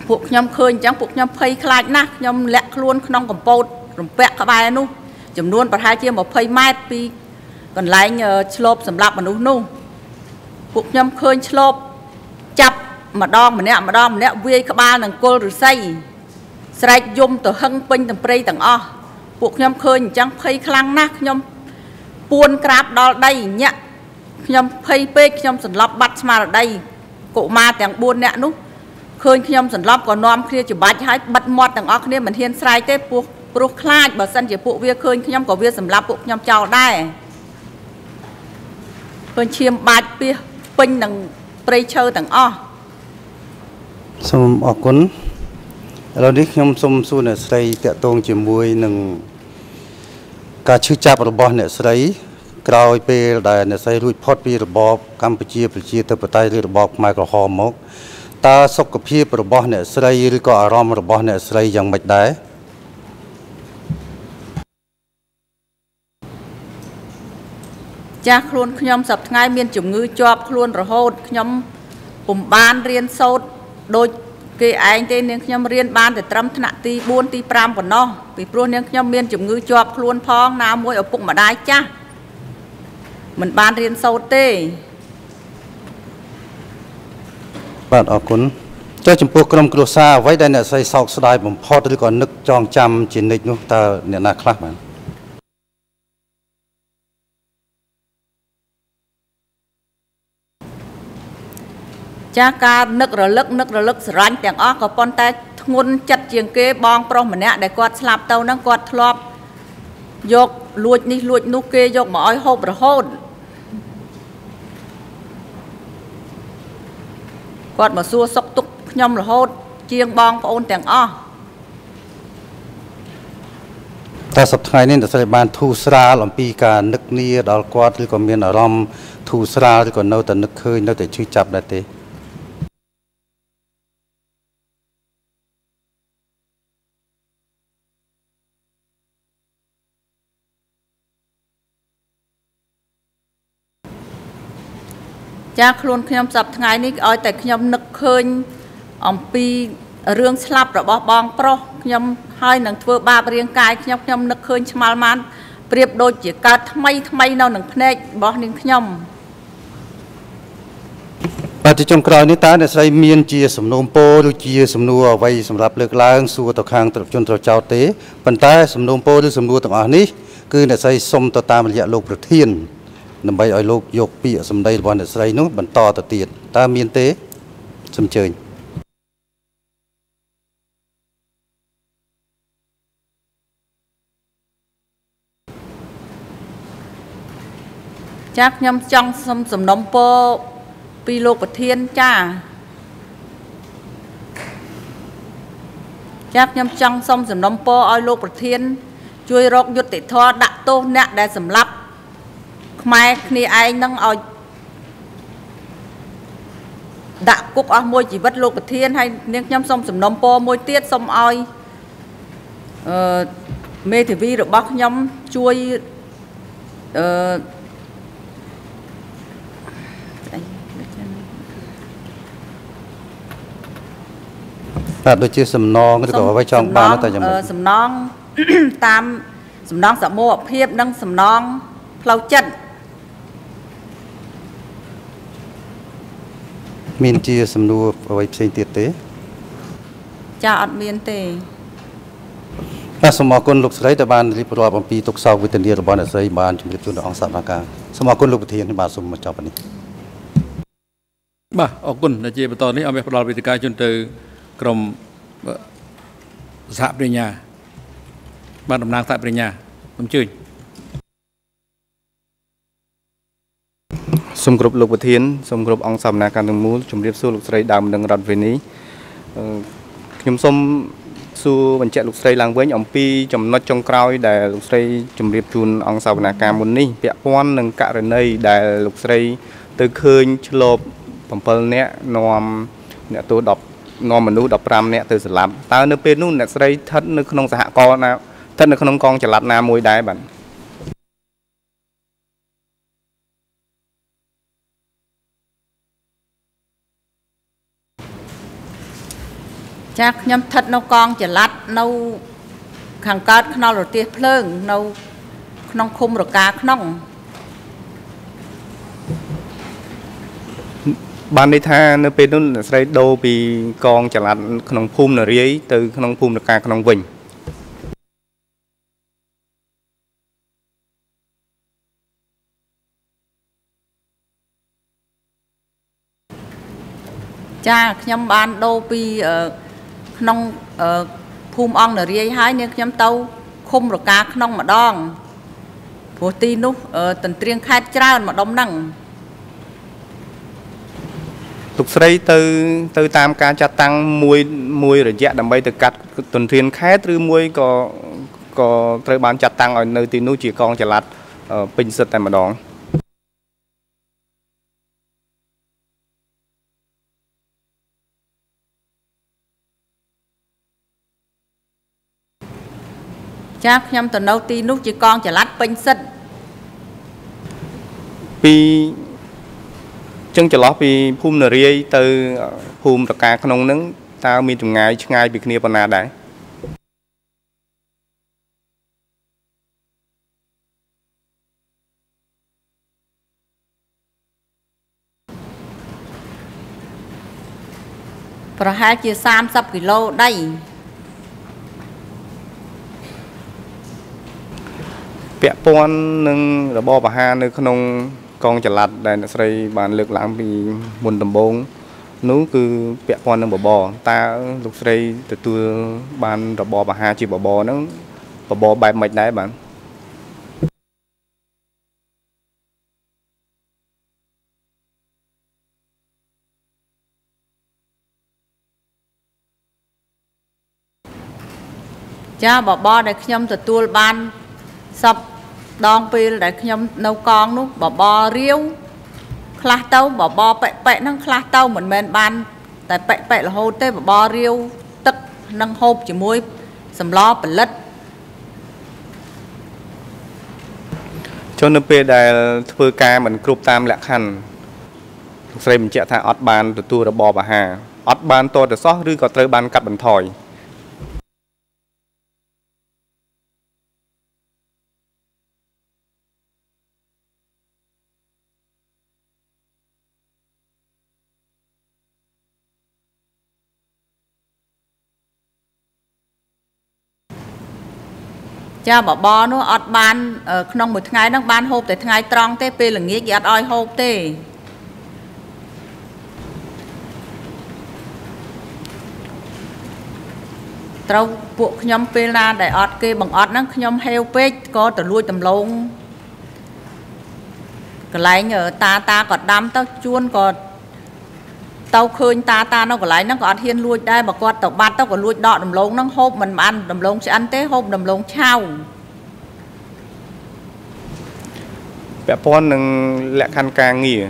ពួកខ្ញុំឃើញអញ្ចឹងពួកខ្ញុំភ័យខ្លាចណាស់ខ្ញុំលាក់ខ្លួនក្នុងកំពតរំពាក់ក្បែរនោះចំនួនប្រហែលជា20ម៉ែត្រពីកន្លែងឆ្លប់សម្រាប់មនុស្សនោះ ពួកខ្ញុំឃើញឆ្លប់ចាប់ម្ដងម្នាក់ម្ដងម្នាក់វាយក្បាលនឹងគល់ឫស្សីស្រែកយំទៅហឹងពេញទាំងព្រៃទាំងអស់ពួកខ្ញុំឃើញអញ្ចឹងភ័យខ្លាំងណាស់ខ្ញុំពួនក្រាបដល់ដីញាក់ខ្ញុំភ័យពេកខ្ញុំសន្លប់បាត់ស្មារតីកុមារទាំង4នាក់នោះឃើញខ្ញុំសន្លប់ក៏នាំគ្នាច្បាច់ហើយបិទមាត់ទាំងអស់គ្នាមិនហ៊ានស្រែកទេពោះព្រោះខ្លាចបើសិនជាពួកវាឃើញខ្ញុំក៏វាសម្លាប់ពួកខ្ញុំចោលដែរឃើញឈាមបាច់ពី ពេញនឹងព្រៃឈើទាំងអស់សូមអរគុណឥឡូវនេះខ្ញុំសូមសួរអ្នកស្រីតកតងជាមួយនឹងការឈឺចាប់របស់អ្នកស្រីក្រោយពេលដែលអ្នកស្រីរួចផុតពីរបបកម្ពុជាប្រជាធិបតេយ្យឬរបបខ្មែរក្រហមមកតើសុខភាពរបស់អ្នកស្រីឬក៏អារម្មណ៍របស់អ្នកស្រីយ៉ាងម៉េចដែរ ចាស់ខ្លួនខ្ញុំសប្ថ្ងៃមានជំងឺជាប់ខ្លួនរហូតខ្ញុំពុំបានរៀនសូត្រដូចគេឯងទេនាងខ្ញុំរៀនបានតែត្រឹមថ្នាក់ទី4ទី5ប៉ុណ្ណោះពីព្រោះនាងខ្ញុំមានជំងឺជាប់ខ្លួនផងណាមួយឪពុកម្ដាយចាស់មិនបានរៀនសូត្រទេបាទអរគុណចុះចំពោះក្រុមគ្រួសារអ្វីដែលអ្នកស្រីសោកស្ដាយបំផុតឬក៏នឹកចងចាំជានិច្ចនោះតើអ្នកណាខ្លះបាទ ចាស់ការនឹករលឹកនឹករលឹកស្រឡាញ់ទាំងអស់ក៏ប៉ុន្តែធ្ងន់ចិត្តជាងគេបងប្រុសម្នាក់ដែលគាត់ស្លាប់ទៅហ្នឹងគាត់ធ្លាប់យកលួចនេះលួចនោះគេយកមកឲ្យហូបរហូតគាត់មកសួរសុខទុក្ខខ្ញុំរហូត ជាងបងប្អូនទាំងអស់តើសប្តាហ៍ថ្ងៃនេះអ្នកស្រីបានធូរស្រាលអំពីការនឹកនាដល់គាត់ឬក៏មានអារម្មណ៍ធូរស្រាលឬក៏នៅតែនឹកឃើញនៅតែឈឺចាប់ដែរទេ ចាខ្លួនខ្ញុំសប្តាហ៍ថ្ងៃនេះឲ្យតែខ្ញុំនឹកឃើញអំពីរឿងស្លាប់របស់បងប្រុសខ្ញុំហើយនឹងធ្វើបាបរាងកាយខ្ញុំខ្ញុំនឹកឃើញឆ្មាល់ម៉ានប្រៀបដូចជាកើតថ្មីថ្មីនៅនឹងភ្នែករបស់នាងខ្ញុំបាទទីចុងក្រោយនេះតើអ្នកស្រីមានជាសំណូមពរឬជាសំណួរអ្វីសម្រាប់លើកឡើងសួរទៅខាងត្រជនត្រចោតទេប៉ុន្តែសំណូមពរឬសំណួរទាំងអស់នេះគឺអ្នកស្រីសុំទៅតាមរយៈលោកប្រធាន ដើម្បីឲ្យលោកយកពាក្យសម្ដីរបស់អ្នកស្រីនោះបន្តទៅទៀតតើមានទេសូមអញ្ជើញចាខ្ញុំចង់សុំសំណុំពរពីលោកប្រធានចាចាខ្ញុំចង់សុំសំណុំពរឲ្យលោកប្រធាន ជួយរកយុត្តិធម៌ដាក់ទោសអ្នកដែលសម្លាប់ ខ្មែរគ្នាឯងនឹងឲ្យដាក់គុកអស់មួយជីវិតលោកប្រធានហើយនាងខ្ញុំសុំសំណុំពរមួយទៀតសុំឲ្យអឺមេធាវីរបស់ខ្ញុំជួយអឺបាទដូចជាសំណងឬក៏អ្វីចង់បានតែយ៉ាងម៉េចសំណងតាមសំណងសមូហភាពនិងសំណងផ្លូវចិត្ត មានជាសំណួរអ្វីផ្សេងទៀតទេចាអត់មានទេបាទសូមអរគុណលោកស្រីដែលបានរៀបរាប់អំពីទុកសោកវេទនារបស់អ្នកស្រីបានជម្រាបជូនដល់អង្គសភាការសូមអរគុណលោកប្រធានបាទសូមបញ្ចប់នេះបាទអរគុណដែលជាបន្តនេះអមផ្ដល់វេទិកាជូនទៅក្រុមអឺសហប្រញ្ញាបានតំណាងសហប្រញ្ញាអញ្ជើញ សូមគ្រប់លោកប្រធានសូមគ្រប់អង្គសវនាការទាំងមូលជំរាបសួរលោកស្រីដើមនឹងរដ្ឋវេនីអឺខ្ញុំសូមសួរបញ្ជាក់លោកស្រីឡើងវិញអំពីចំណុចចុងក្រោយដែលលោកស្រីជំរាបជូនអង្គសវនាការមុននេះពាក់ព័ន្ធនឹងករណីដែលលោកស្រី ទៅឃើញឆ្លប់7នាក់នាំអ្នកទោស10នាំមនុស្ស15នាក់ទៅស្លាប់តើនៅពេលនោះអ្នកស្រីស្ថិតនៅក្នុងសហគមន៍ណាស្ថិតនៅក្នុងកងចល័តណាមួយដែរបាទ ចាខ្ញុំស្ថិតនៅកងចល័តនៅខាងកើតខ្នល់រទេសភ្លើងនៅក្នុងឃុំរកាក្នុងបានន័យថានៅពេលនោះអ្នកស្រីដូរពីកងចល័តក្នុងភូមិនរាយទៅក្នុងភូមិនកាក្នុងវិញចាខ្ញុំបានដូរពីអឺ ក្នុងអឺភូមិអង្គនរាយហើយនាងខ្ញុំទៅឃុំរកាក្នុងម្ដងព្រោះទីនោះអឺទន្ទ្រានខេត្តច្រើនម្ដុំហ្នឹងលោកស្រីទៅទៅតាមការចាត់តាំងមួយមួយរយៈដើម្បីទៅកាត់ទន្ទ្រានខេត្តឬមួយក៏ក៏ត្រូវបានចាត់តាំងឲ្យនៅទីនោះជាកងចល័តអឺពេញសិទ្ធតែម្ដង ចាខ្ញុំទៅនៅទីនោះជាកងចល័តពេញសិទ្ធពីចឹងចន្លោះពីភូមិនរាយទៅភូមិតកាក្នុងហ្នឹងតើមានចម្ងាយឆ្ងាយពីគ្នាប៉ុណ្ណាដែរប្រហែលជា30គីឡូដី ពាក់ព័ន្ធនឹងរបបអាហារនៅ ក្នុងកងចល័តដែលអ្នកស្រីបានលើកឡើងពីមុនដំបូងនោះគឺពាក់ព័ន្ធនឹងបបរតើលោកស្រីទទួលបានរបបអាហារជាបបរហ្នឹងបបរបែបម៉េចដែរបាទចាបបរដែលខ្ញុំទទួលបានសព ដងពេលដែលខ្ញុំនៅកងនោះបបររាវខ្លះទៅបបរប៉ិប៉ិហ្នឹងខ្លះទៅមិនមែនបាន តែប៉ិប៉ិរហូតទេបបររាវទឹកនឹងហូបជាមួយសម្លផលិតចុះនៅពេលដែលធ្វើការមិនគ្រប់តាមលក្ខខណ្ឌលោកស្រីបញ្ជាក់ថាអត់បានទទួលរបបអាហារអត់បានតទៅសោះឬក៏ត្រូវបានកាត់បន្ថយ ចាបបរនោះអត់បានអឺក្នុងមួយថ្ងៃហ្នឹងបានហូបតែថ្ងៃត្រង់ទេពេលល្ងាចគេអត់ឲ្យហូបទេត្រូវពួកខ្ញុំពេលណាដែលអត់គេបង្អត់ហ្នឹងខ្ញុំហេវពេកក៏ទៅលួចដំឡូងកន្លែងតាតាក៏ដាំទៅជួនក៏ ទៅឃើញតាតានៅកន្លែងហ្នឹងក៏អត់ហ៊ានលួចដែរបើគាត់ទៅបាត់ទៅក៏លួចដកដំឡូងហ្នឹងហូបមិនបានដំឡូងឆ្អិនទេហូបដំឡូងឆៅពាក់ព័ន្ធនឹងលក្ខខណ្ឌការងារ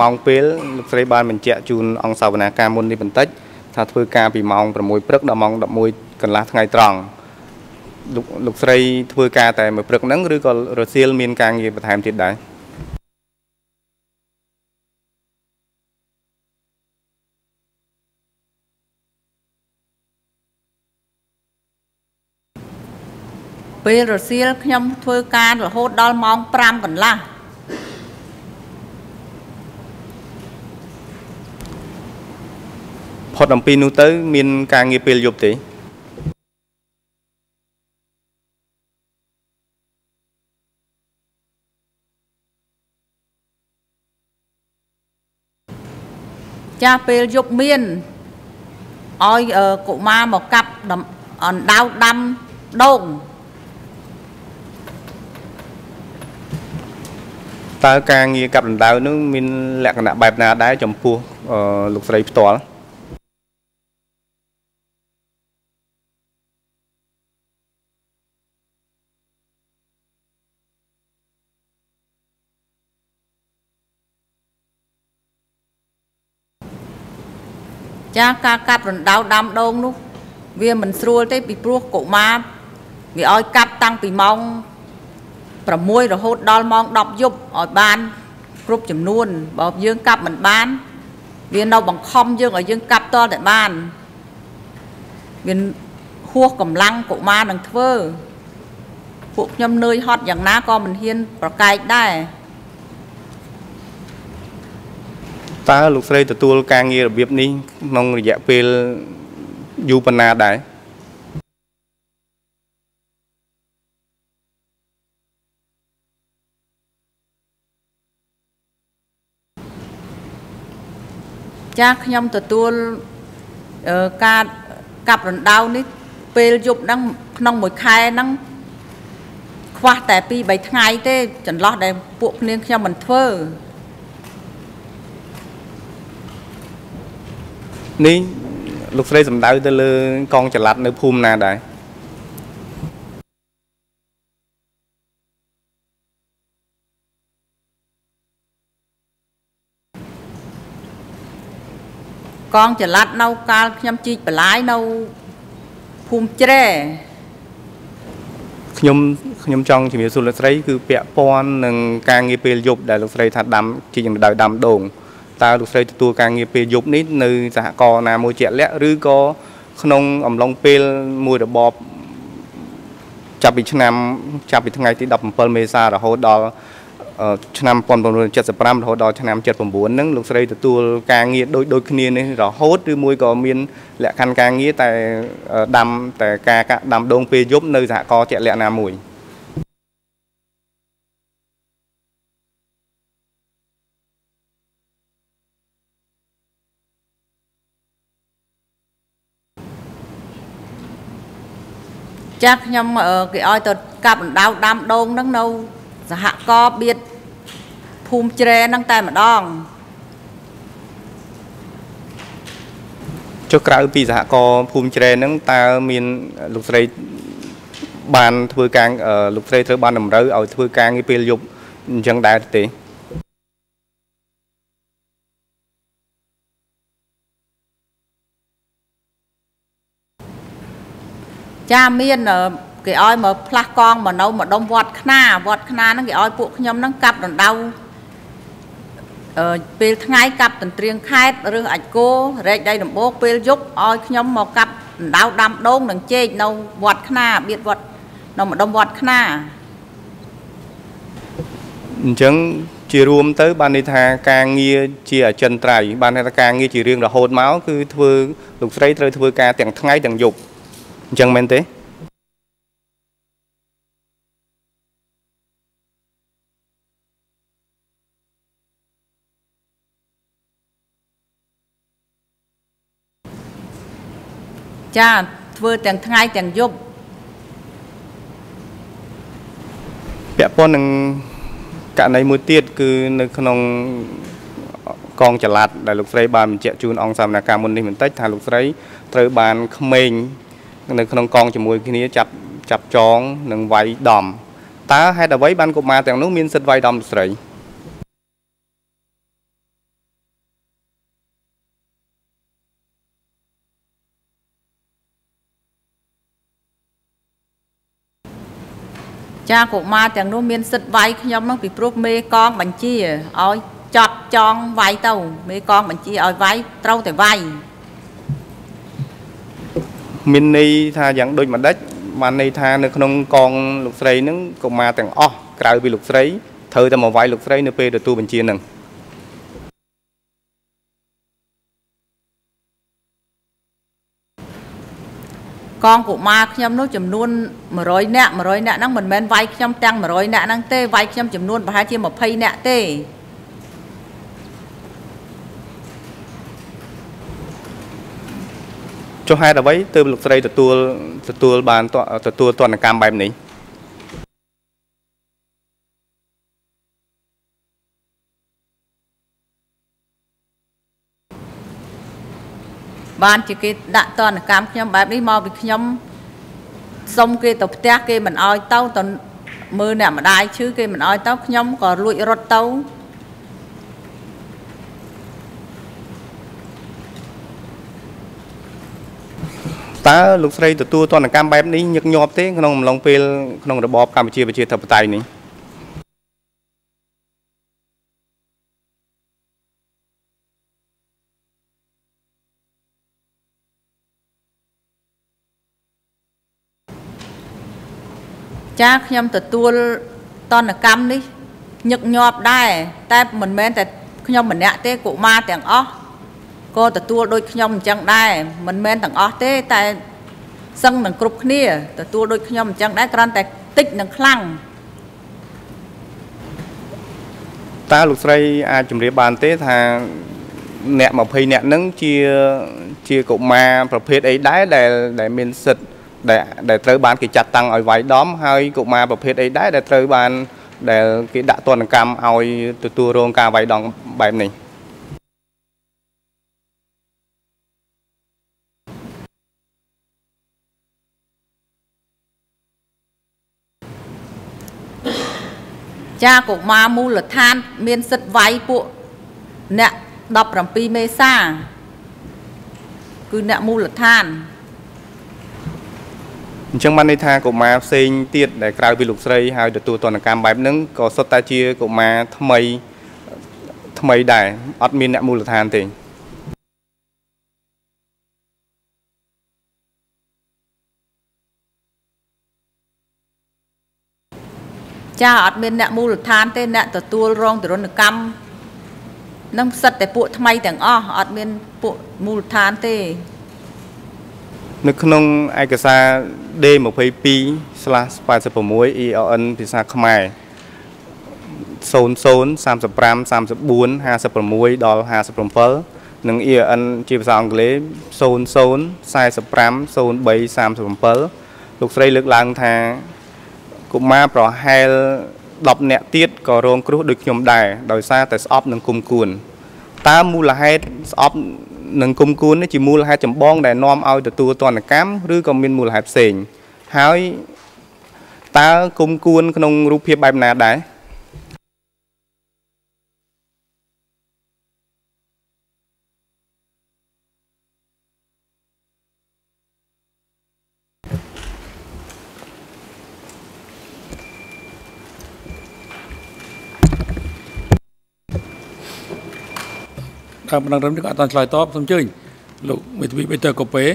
ម៉ោងពេលលោកស្រីបានបញ្ជាក់ជូនអង្គសាវនាការមុននេះបន្តិចថាធ្វើការពីម៉ោង6ព្រឹកដល់ម៉ោង11កន្លះថ្ងៃត្រង់លោកលោកស្រីធ្វើការតែមួយព្រឹកហ្នឹងឬក៏រសៀលមានការងារបន្ថែមទៀតដែរ ពេលរសៀលខ្ញុំធ្វើការរហូតដល់ម៉ោង5កន្លះផុតអំពីនោះទៅ មាន ការងារពេលយប់ទេចាស់ពេលយប់មានឲ្យអឺកុមារមកកាប់ដំអណ្ដៅដាំដូង តើការងារកាប់ដណ្ដៅនោះមានលក្ខណៈបែបណាដែរចំពោះអឺលោកស្រីផ្ទាល់ចាស់ការកាប់រណ្ដៅដាំដូងនោះ វាមិនស្រួលទេពីព្រោះកុមារវាឲ្យកាប់តាំងពីម៉ោង 6រហូតដល់ម៉ោង10យប់ឲ្យបាន គ្រប់ចំនួនបើយើងកាប់មិនបាន វានៅបង្ខំយើងឲ្យយើងកាប់តតែបានវាហួសកម្លាំងកុមារនឹងធ្វើពួកខ្ញុំនឿយហត់យ៉ាងណាក៏មិនហ៊ាន ប្រកែកដែរតើលោកស្រីទទួលការងាររបៀបនេះក្នុងរយៈពេលយូរប៉ុណ្ណាដែរ ចាស់ខ្ញុំទទួលអឺការកាប់រណ្ដៅនេះពេលយប់ហ្នឹងក្នុងមួយខែហ្នឹងខ្វះតែ2 3ថ្ងៃទេចន្លោះដែលពួកគ្នាខ្ញុំមិនធ្វើនេះលោកស្រីសំដៅទៅលើកងចល័តនៅភូមិណាដែរ កងចល័តនៅកាលខ្ញុំជីកបលាយនៅភូមិជ្រែខ្ញុំខ្ញុំចង់ជំរាបសួរលោកស្រីគឺពាក់ព័ន្ធនឹងការងារពេលយប់ដែលលោកស្រីថាដាំជីយ៉ាងដោយដាំដូងតើលោកស្រីទទួលការងារពេលយប់នេះនៅសហករណ៍ណាមួយជាក់លាក់ឬក៏ក្នុងអំឡុងពេលមួយរបបចាប់ពីឆ្នាំ ចាប់ពីថ្ងៃទី17មេសារហូតដល់អឺ ឆ្នាំ1975រហូតដល់ឆ្នាំ79ហ្នឹងលោកស្រីទទួលការងារដូចដូចគ្នានេះរហូតឬមួយក៏មានលក្ខខណ្ឌការងារតែអឺដាំតែការកាក់ដាំដូងពេលយប់នៅសហករណ៍ជាក់លាក់ណាមួយចាស់ខ្ញុំអឺគេឲ្យទៅកាប់រណ្ដៅដាំដូងហ្នឹងនៅសហករណ៍បៀត ភូមិជ្រែហ្នឹងតែម្ដងចុះក្រៅពីសហករណ៍ភូមិជ្រែហ្នឹងតើមានលោកស្រីបានធ្វើការលោកស្រីត្រូវបានតម្រូវឲ្យធ្វើការងារពេលយប់អញ្ចឹងដែរទេចាមានគេឲ្យមកផ្លាស់កងមកនៅម្ដុំវត្តខ្នាវត្តខ្នាហ្នឹងគេឲ្យពួកខ្ញុំហ្នឹងកាប់ដណ្ដៅអឺ ពេលថ្ងៃកាប់តន្ត្រៀងខេតឬអាចគោរែកដៃដំបូកពេលយប់ឲ្យខ្ញុំមកកាប់ដណ្ដៅដាំដូងនិងចេកនៅវត្តខ្នាបៀតវត្តនៅម្ដុំវត្តខ្នាអញ្ចឹងជារួមទៅ បានន័យថាការងារជាអចិន្ត្រៃយ៍បានន័យថាការងារជារៀងរហូតមកគឺធ្វើលោកស្រីត្រូវធ្វើការទាំងថ្ងៃទាំងយប់អញ្ចឹងមែនទេ ចាធ្វើទាំងថ្ងៃទាំងយប់ពាក់ព័ន្ធនឹងករណីមួយទៀតគឺនៅក្នុងកងចល័តដែលលោកស្រីបានបញ្ជាក់ជូនអង្គសាមនកម្មមុននេះបន្តិចថាលោកស្រីត្រូវបានក្មេងនៅក្នុងកងជាមួយគ្នាចាប់ចាប់ចងនិងវាយដំតើហេតុអ្វីបានកុមារទាំងនោះមានសិទ្ធិវាយដំលោកស្រី ចាកុមារទាំងនោះមានសិទ្ធិវាយខ្ញុំនោះពីព្រោះមេកងបញ្ជាឲ្យចត់ចងវាយទៅមេកងបញ្ជាឲ្យវាយត្រូវតែវាយមានន័យថាយ៉ាងដូចម្ដេចបានន័យថានៅក្នុងកងលោកស្រីហ្នឹងកុមារទាំងអស់ក្រៅពីលោកស្រីត្រូវតែមកវាយលោកស្រីនៅពេលទទួលបញ្ជាហ្នឹង កងកុមារខ្ញុំនោះចំនួន100នាក់100នាក់ហ្នឹងមិនមែនវាយខ្ញុំទាំង100នាក់ហ្នឹងទេវាយខ្ញុំចំនួនប្រហែលជា20នាក់ទេចុះហេតុអ្វីទើបលោកស្រីទទួលទទួលបានទទួលទណ្ឌកម្មបែបនេះ បានជាគេដាក់តនកម្មខ្ញុំបែបនេះមកពីខ្ញុំសុំគេទៅផ្ទះគេមិនអោយទៅទៅមើលអ្នកម្ដាយឈឺគេមិនអោយទៅខ្ញុំក៏លួចរត់ទៅតើលោកស្រីទទួលទណ្ឌកម្មបែបនេះញឹកញាប់ទេក្នុងអំឡុងពេលក្នុងរបបកម្ពុជាប្រជាធិបតេយ្យនេះ ចាខ្ញុំទទួលតនកម្មនេះញឹកញាប់ដែរតែមិនមែនតែខ្ញុំម្នាក់ទេកុមារទាំងអស់ក៏ទទួលដូចខ្ញុំអញ្ចឹងដែរមិនមែនទាំងអស់ទេតែសឹងនឹងគ្រប់គ្នាទទួលដូចខ្ញុំអញ្ចឹងដែរគ្រាន់តែតិចនិងខ្លាំងតើលោកស្រីអាចជម្រាបបានទេថាអ្នក20អ្នកហ្នឹងជាជាកុមារប្រភេទអីដែរដែលដែលមានសិទ្ធិ ដែលដែលត្រូវបានគេចាត់តាំងឲ្យវាយដំហើយកុមារប្រភេទអីដែរដែលត្រូវបាន ដែលគេដាក់ទណ្ឌកម្មឲ្យទទួលរងការវាយដំបែបនេះចាកុមារមូលដ្ឋាន មានសិទ្ធិវាយពួកអ្នក17មេសាគឺអ្នកមូលដ្ឋាន អញ្ចឹងបានន័យថាកុមារផ្សេងទៀតដែលក្រៅពីលោកស្រីហើយទទួលទណ្ឌកម្មបែបហ្នឹងក៏សុទ្ធតែជាកុមារថ្មីថ្មីដែរអត់មានអ្នកមូលដ្ឋានទេចាអត់មានអ្នកមូលដ្ឋានទេអ្នកទទួលរងទរណកម្មនឹងសិតតែពួកថ្មីទាំងអស់អត់មានពួកមូលដ្ឋានទេ នៅក្នុងឯកសារ D22/86 ELN ភាសាខ្មែរ00 35 34 56ដល់57និង ELN ជាភាសាអង់គ្លេស00 45 03 37លោកស្រីលើកឡើងថាកុមារប្រហែល10នាក់ទៀតក៏រងគ្រោះដូចខ្ញុំដែរដោយសារតែស្អប់នឹងគុំគួនតើមូលហេតុស្អប់ និងគុំគួននេះជាមូលហេតុចម្បងដែលនាំឲ្យទទួលទណ្ឌកម្មឬក៏មានមូលហេតុផ្សេងហើយតើគុំគួនក្នុងរូបភាពបែបណាដែរ ដើមបណ្ដឹងរឹមនេះក៏អត់តាន់ឆ្លើយតបសូមអញ្ជើញលោកមេធាវីបេតើកូប៉េ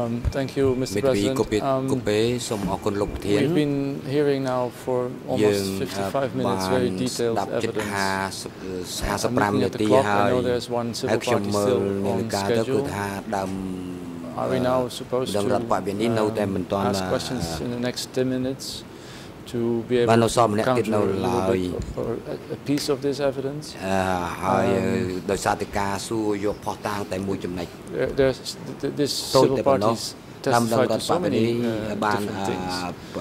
Um, thank you, មេ Mr. ធាវីកូ President. ពេ Um, កូពេសូមអរគុណលោកប្រធាន we've been hearing now for យើ almost ង55 minutes បាន very ស្ detailed ដាប់ជិត evidence. 50 I'm 55 looking នា at the ទី clock. ហើ I យ know there's one ហើយ civil ខ្ញុំ party មើល still នា on ฬิកាទៅគឺ schedule. ថាដើម Are we now supposed ដំ to រដ្ឋបព្វនេះនៅតែមិនទាន់ ask questions in the next 10 minutes to be បាន able នៅសល់ម្ to នាក់ទៀត counter នៅ a little ឡើយ bit or a, a piece of this evidence? អឺហើយដោយសារតែការសួរយកផុសតាងតែមួយចំណុច There, there's th- th- this តូច civil តែប៉ុណ្ណោះ parties តាមដំ testified រ to ត់ប so ព្វនេះ many uh, បាន different things.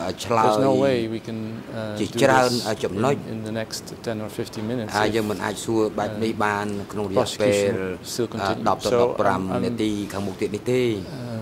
អឺឆ្លើយ There's no way we can uh, ជា do ច្រើន this ចំណុច in, in the next 10 or 50 minutes. ហើយ if យើងមិនអាចសួរបែបនេះបាន ក្នុងរយៈពេល prosecution still continue. 10ទៅ So, 15 I'm- នាទីខាងមុខទៀតនេះទេ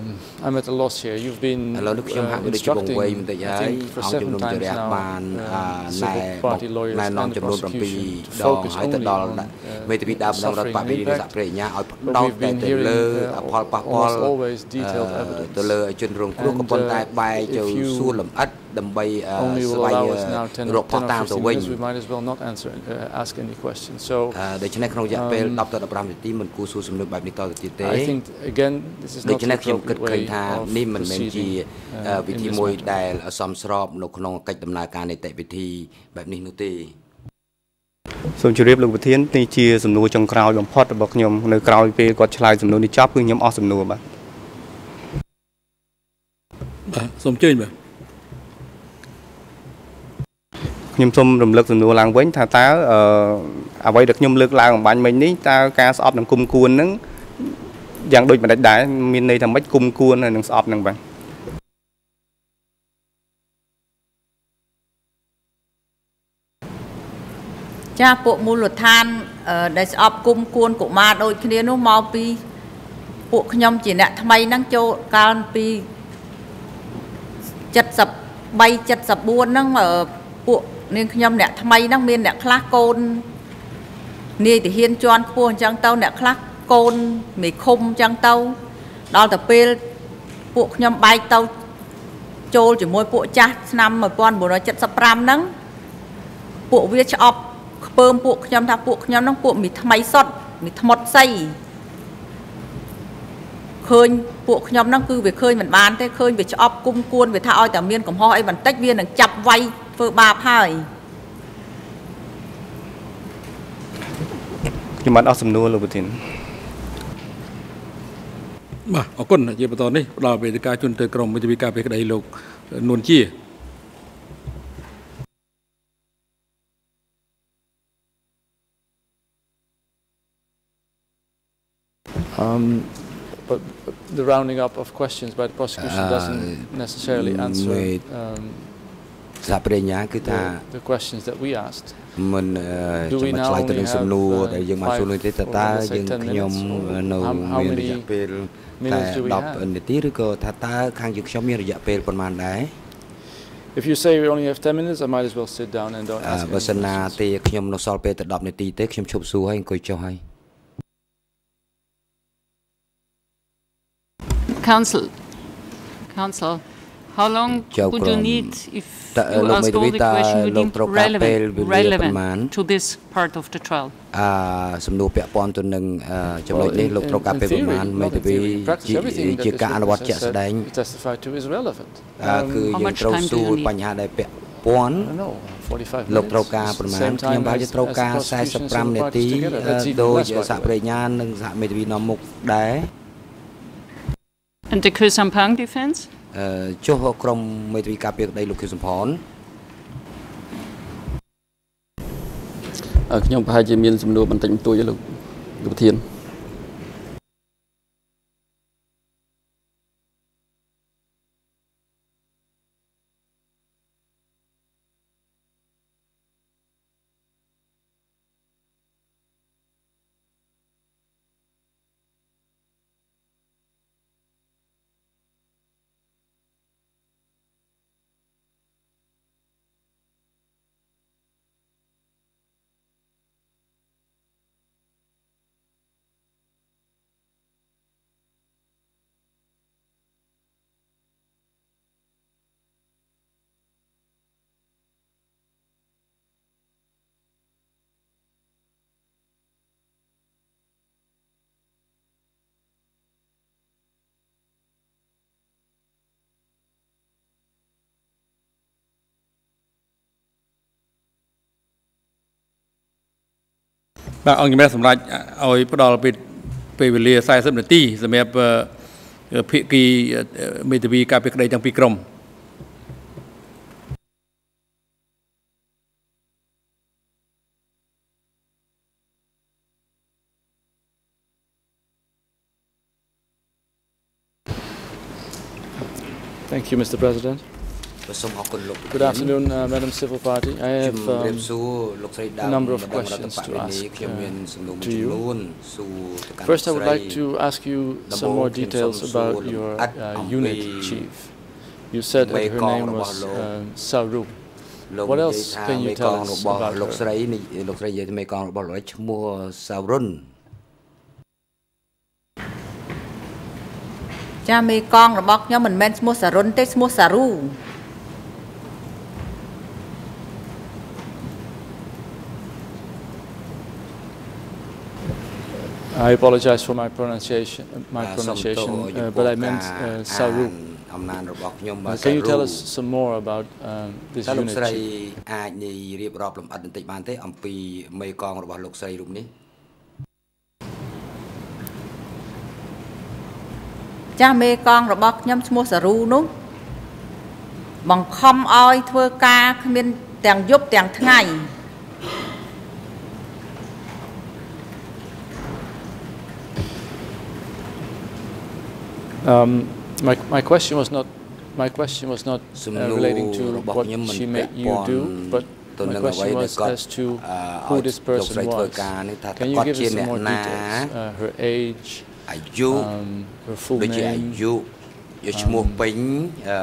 Um, I'm at a loss here. You've been ឥឡូវនេះខ្ញុំហាក់ uh, ដូចជាវង្វេង instructing, បន្តិច I ហើយ think, for អង្គជំ seven នុំជ times ម្រះ now បាន uh, អឺណែ civil party lawyers ណែនាំ and the ចំនួន7 prosecution to ដង focus ហើយទៅ only ដល់ on, uh, មេធាវីដើមដំរដ្ឋប suffering ព្វនេះ and សហប្រញ្ញាឲ្យ But ដោត we've តែ been ទៅ hearing លើ uh, ផលប៉ះពាល់ almost always detailed អឺ evidence. ទៅលើជនរងគ្រោះ And, ក៏ប៉ុន្តែ uh, បែរទៅ if you សួរលម្អិតដើម្បីអឺ Only ស្ will វែង allow us now 10, រកផុស10តាង or ទៅ15វិញ minutes. We might as well not answer, uh, ask any questions. So អឺដូច្នេះក្នុងរយៈពេល Um, 10ទៅ15នាទីមិនគួរសួរសំណួរបែបនេះតទៅទៀតទេ I think again this is ដូ not ច្ the នេះខ្ញុំគិត appropriate ឃើញ way ថា of នេះមិនមែនជា proceeding អឺ uh, វិ in ធី this មួយ matter. ដែលសមស្របនៅក្នុងកិច្ចដំណើរការនីតិវិធីបែបនេះនោះទេសូមជម្រាបលោកប្រធាននេះជាសំណួរចុងក្រោយបំផុតរបស់ខ្ញុំនៅក្រោយពេលគាត់ឆ្លើយសំណួរនេះចប់គឺខ្ញុំអស់សំណួរបាទ បាទសូមអញ្ជើញបាទខ្ញុំសូមរំលឹកសំណួរឡើងវិញថាតើអឺអ្វីដែលខ្ញុំលើកឡើងអំបញ្ញមិញនេះតើការស្អប់នឹងគុំគួនហ្នឹងយ៉ាងដូចម្ដេចដែរមានន័យថាម៉េចគុំគួនហើយនឹងស្អប់ហ្នឹងបាទចាពួកមូលដ្ឋានអឺដែលស្អប់គុំគួនកុមារដូចគ្នានោះមកពីពួកខ្ញុំជាអ្នកថ្មីហ្នឹងចូលកាលពី 73 74ហ្នឹងអឺពួកនាងខ្ញុំអ្នកថ្មីហ្នឹងមានអ្នកខ្លះកូននាយទាហានជាន់ខ្ពស់អញ្ចឹងទៅអ្នកខ្លះកូនមេឃុំអញ្ចឹងទៅដល់ទៅពេលពួកខ្ញុំបែកទៅចូលជាមួយពួកចាស់ឆ្នាំ1975ហ្នឹងពួកវាឆ្អប់ខ្ពើមពួកខ្ញុំថាពួកខ្ញុំហ្នឹងពួកមីថ្មីសុតមីថ្មុតស័យ ឃើញពួកខ្ញុំហ្នឹងគឺវាឃើញមិនបានទេឃើញវាឆ្អប់គុំគួនវាថាឲ្យតែមានកំហុសអីបន្តិចវានឹងចាប់វាយធ្វើបាបហើយខ្ញុំបានអស់សំណួរលោកប្រធានបាទអរគុណជាបន្តនេះផ្ដល់វេទិកាជូនទៅក្រុមមេធាវីការពីក្តីលោកនួនជា the rounding up of questions by the prosecution Uh, doesn't necessarily answer wait. um, សហប្រញ្ញាគឺថា the, the questions that we asked. មិនអឺ Do ចាំ we បាច់ now ឆ្លើយទៅ only នឹង have, សំណួរ uh, ដែលយើងបាន five សួរនោះទេតើ or តើ let's say យើង 10 ខ្ញុំ minutes or នៅ how- how មានរ many យៈពេលតែ minutes do we have? 10នាទីឬក៏ថាតើខាងយើងខ្ញុំមានរយៈពេលប៉ុន្មានដែរ If you say we only have 10 minutes, I might as well sit down and don't អឺ ask បើ any សិនណា questions. ទេខ្ញុំនៅសល់ពេលតែ10នាទីទេខ្ញុំឈប់សួរហើយអង្គុយចុះហើយ Council, council, how long Chào would you Crom. need if Ta- you lúc ask mấy all đứa the ta- questions you lúc deem trao cá pel relevant, vì lý là phần mán. relevant to this part of the trial? អាសំណួរពាក់ព័ន្ធទៅនឹងអឺចំណុច Well, នេះ in- លោកត្រូវការ in- ពេល in ប្រ theory, មាណ not មេ in ធាវី theory. In practice, ជា everything that ជា this ការអនុវត្ត witness ជាក់ has ស្ដែង said, testified to is relevant. អឺ Um, គឺ How យើង much ត្រូវ time do សួ you រ need? បញ្ហាដែលពាក់ព័ន្ធ I don't know, 45 លោកត្រូវ minutes. ការ It's ប្រ the មាណ same ខ្ញុំ time ប្រហែល as- ជាត្រូវ as the ការ prosecution and 45 civil នា parties ទី together. អឺ That's even ដោយ less, by the សហ way. ប្រញ្ញានិងសហមេធាវីនាំមុខដែរ And the Kheu Sampang defense? អឺចុះក្រុមមេធាវីការពារក្តីលោកខៀវសំផនអឺខ្ញុំប្រហែលជាមានសំណួរបន្តិចបន្តួចទេលោកលោកប្រធាន បាទអង្គជំរះសម្រាប់ឲ្យផ្ដល់ពេលពេលវេលា40នាទីសម្រាប់អឺភាគីមេធាវីការពីក្តីទាំងពីរក្រុម Thank you, Mr. President. បាទសូមអរគុណលោក Good afternoon, uh, Madam Civil Party. I ជំ have រាប um, សួរលោកស្រីដើម a number of ម្ដងរដ្ឋ questions ប to វេ ask នីខ្ញុំមាន uh, សំណួរមួយ to ចំ you. នួនសួរទៅកាន់ First, I លោក would ស្រី like to ask you some Double more Kim details Som about Su your Lut At uh, Ampi unit chief. You said that her Mekong name wasរបស់លោក um, Saru. លោក What និយាយ else ថា can you មេក tell ង us របស់ about លោក her? ស្រីនេះលោកស្រីនិយាយថាមេកងរបស់លោកស្រីឈ្មោះសាវរុន ចាមេកងរបស់ខ្ញុំមិនមែនឈ្មោះសារុនទេឈ្មោះសារ៉ូ I apologize for my pronunciation, uh, my បាទសូមទោស pronunciation, ចំ uh, ពោះ but I ការ meant uh, អាន Saru. អំណាចរបស់ខ្ញុំបា Uh, ទ can you tell សា us រូ some more about um, this តើលោក unit ស្រី chief? អាចនិយាយរៀបរាប់លម្អិតបន្តិចបានទេអំពីមេកងរបស់លោកស្រីរូបនេះចាមេកងរបស់ខ្ញុំឈ្មោះសារ៉ូនោះបង្ខំឲ្យធ្វើការគ្មានទាំងយប់ទាំងថ្ងៃ Um, my, my question was not my question was not សំ uh, ណួរ relating to របស់ what ខ្ញុំមិន she ពាក់ made you ព័ន្ធ do, but ទៅ my នឹងអ្វី question ដែល was គាត់ as to អឺ who ឲ្យ this លោក person ស្រីធ្វើ was. ការនេះថាតើ Can you គាត់ give ជា us អ្នក some more ណា details? Uh, her age, អាយុ um, her full ដូចជាអា name, យុយកឈ្មោះពេញអឺ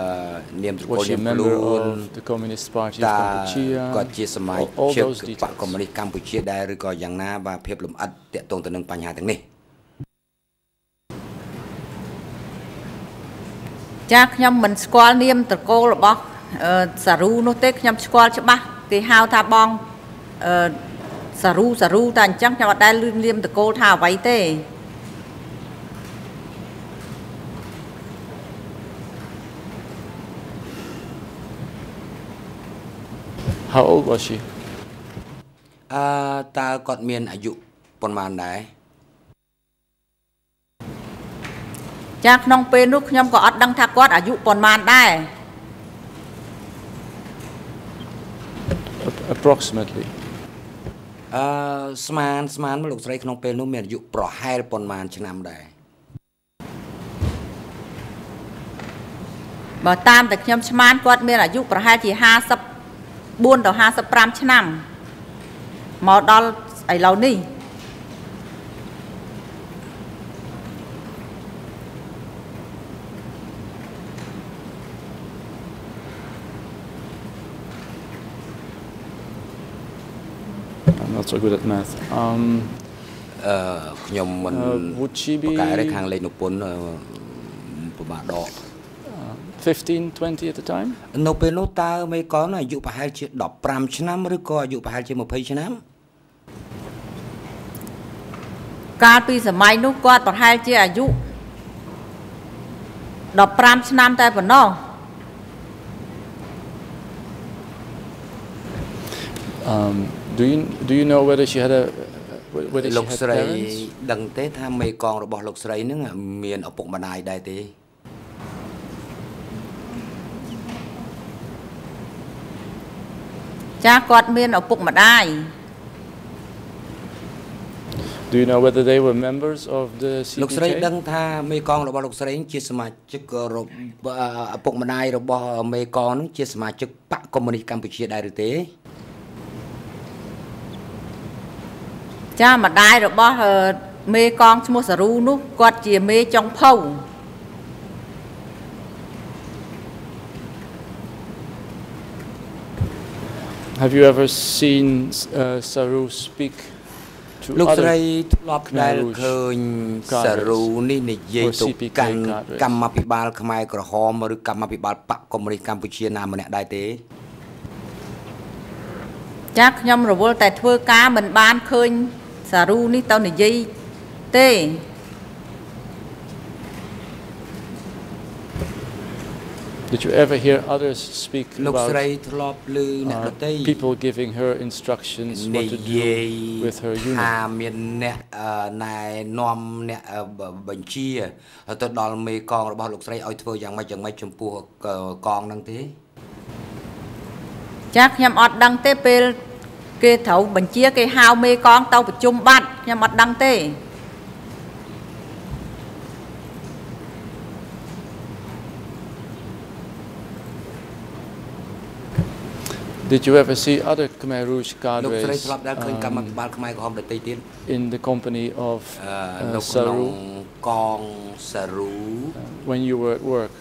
នាមត្រកូល was she នា a ម member ខ្លួន of the Communist Party តើ of Cambodia? គាត់ជាសមា all, all ជិក those បក details. កុម្មុយនីសកម្ពុជាដែរឬក៏យ៉ាងណាបាទភាពលម្អិតតាក់ទងទៅនឹងបញ្ហាទាំងនេះ ចាខ្ញុំមិនស្គាល់នាមត្រកូលរបស់អឺសារ៉ូនោះទេខ្ញុំស្គាល់ច្បាស់គេហៅថាបងអឺសារ៉ូសារ៉ូតែអញ្ចឹងខ្ញុំអត់ដែលលឺនាមត្រកូលថាអ្វីទេ How old was she? អឺតើគាត់មានអាយុប៉ុន្មានដែរ ចាក្នុងពេលនោះខ្ញុំក៏អត់ដឹងថាគាត់អាយុប៉ុន្មានដែរ A- approximately. អឺស្មានស្មានមកលោកស្រីក្នុងពេលនោះមានអាយុប្រហែលប៉ុន្មានឆ្នាំដែរបើតាមតែខ្ញុំឆ្មានគាត់មានអាយុប្រហែលជា54ទៅ55ឆ្នាំមកដល់ឥឡូវនេះ I'm not so good at math. Um, អឺខ្ញុំមិន uh, would she ប្រ be កែទេខាងលេខនិពន្ធអឺពិបាកដក 15, 20 at the time? នៅពេលនោះតើមេកនអាយុប្រហែលជា15ឆ្នាំឬក៏អាយុប្រហែលជា20ឆ្នាំកាលពីសម័យនោះគាត់ប្រហែលជាអាយុ15ឆ្នាំតែប៉ុណ្ណោះ Um, do you do you know whether she had a whether លោក she had ស្រី parents? ដឹងទេថាមេកងរបស់លោកស្រីហ្នឹងមានឪពុកម្ដាយដែរទេ ចាគាត់មានឪពុកម្ដាយ Do you know whether they were members of the លោកស្រី CPK? ដឹងថាមេកងរបស់លោកស្រីជាសមាជិករបស់ឪពុកម្ដាយរបស់មេកងហ្នឹងជាសមាជិកបកកុម្មុយនីសកម្ពុជាដែរឬទេ ចាម្ដាយរបស់អឺមេកងឈ្មោះសារ៉ូនោះគាត់ជាមេចុងភៅ Have you ever seen uh, Saru speak to លោកស្រី other ធ្លាប់ដែលឃើញសារូនេះនិយាយ or ទៅ CPK កាន់ cadres កម្មាភិបាលខ្មែរក្រហមឬកម្មាភិបាលបកកុម្មុយនីសកម្ពុជាណាម្នាក់ដែរទេចាខ្ញុំរវល់តែធ្វើការមិនបានឃើញ សារ៉ូនេះទៅនិយាយទេ Uh, Did you ever hear others speak លោក about ស្រីធ្លាប់ឮអ្នកដ uh, ទៃ people giving her instructions និ what to យាយ do with her ថា unit? មានអ្នកអឺណែនាំអ្នកអឺបបញ្ជាទៅដល់មេកងរបស់លោកស្រីឲ្យធ្វើយ៉ាងម៉េចយ៉ាងម៉េចចំពោះកងហ្នឹងទេចាខ្ញុំអត់ដឹងទេពេល គេត្រូវបញ្ជាគេហៅមេកងទៅប្រជុំបាត់ខ្ញុំអត់ដឹងទេ Did you ever see other Khmer Rouge លោកស្រី cadres ធ្លាប់ដែលឃើញកម្មា um, ភិបាលខ្មែរក្រហមដទៃទៀត in the company of អឺ uh, នៅក្នុង Saru កងសារូ when you were at work?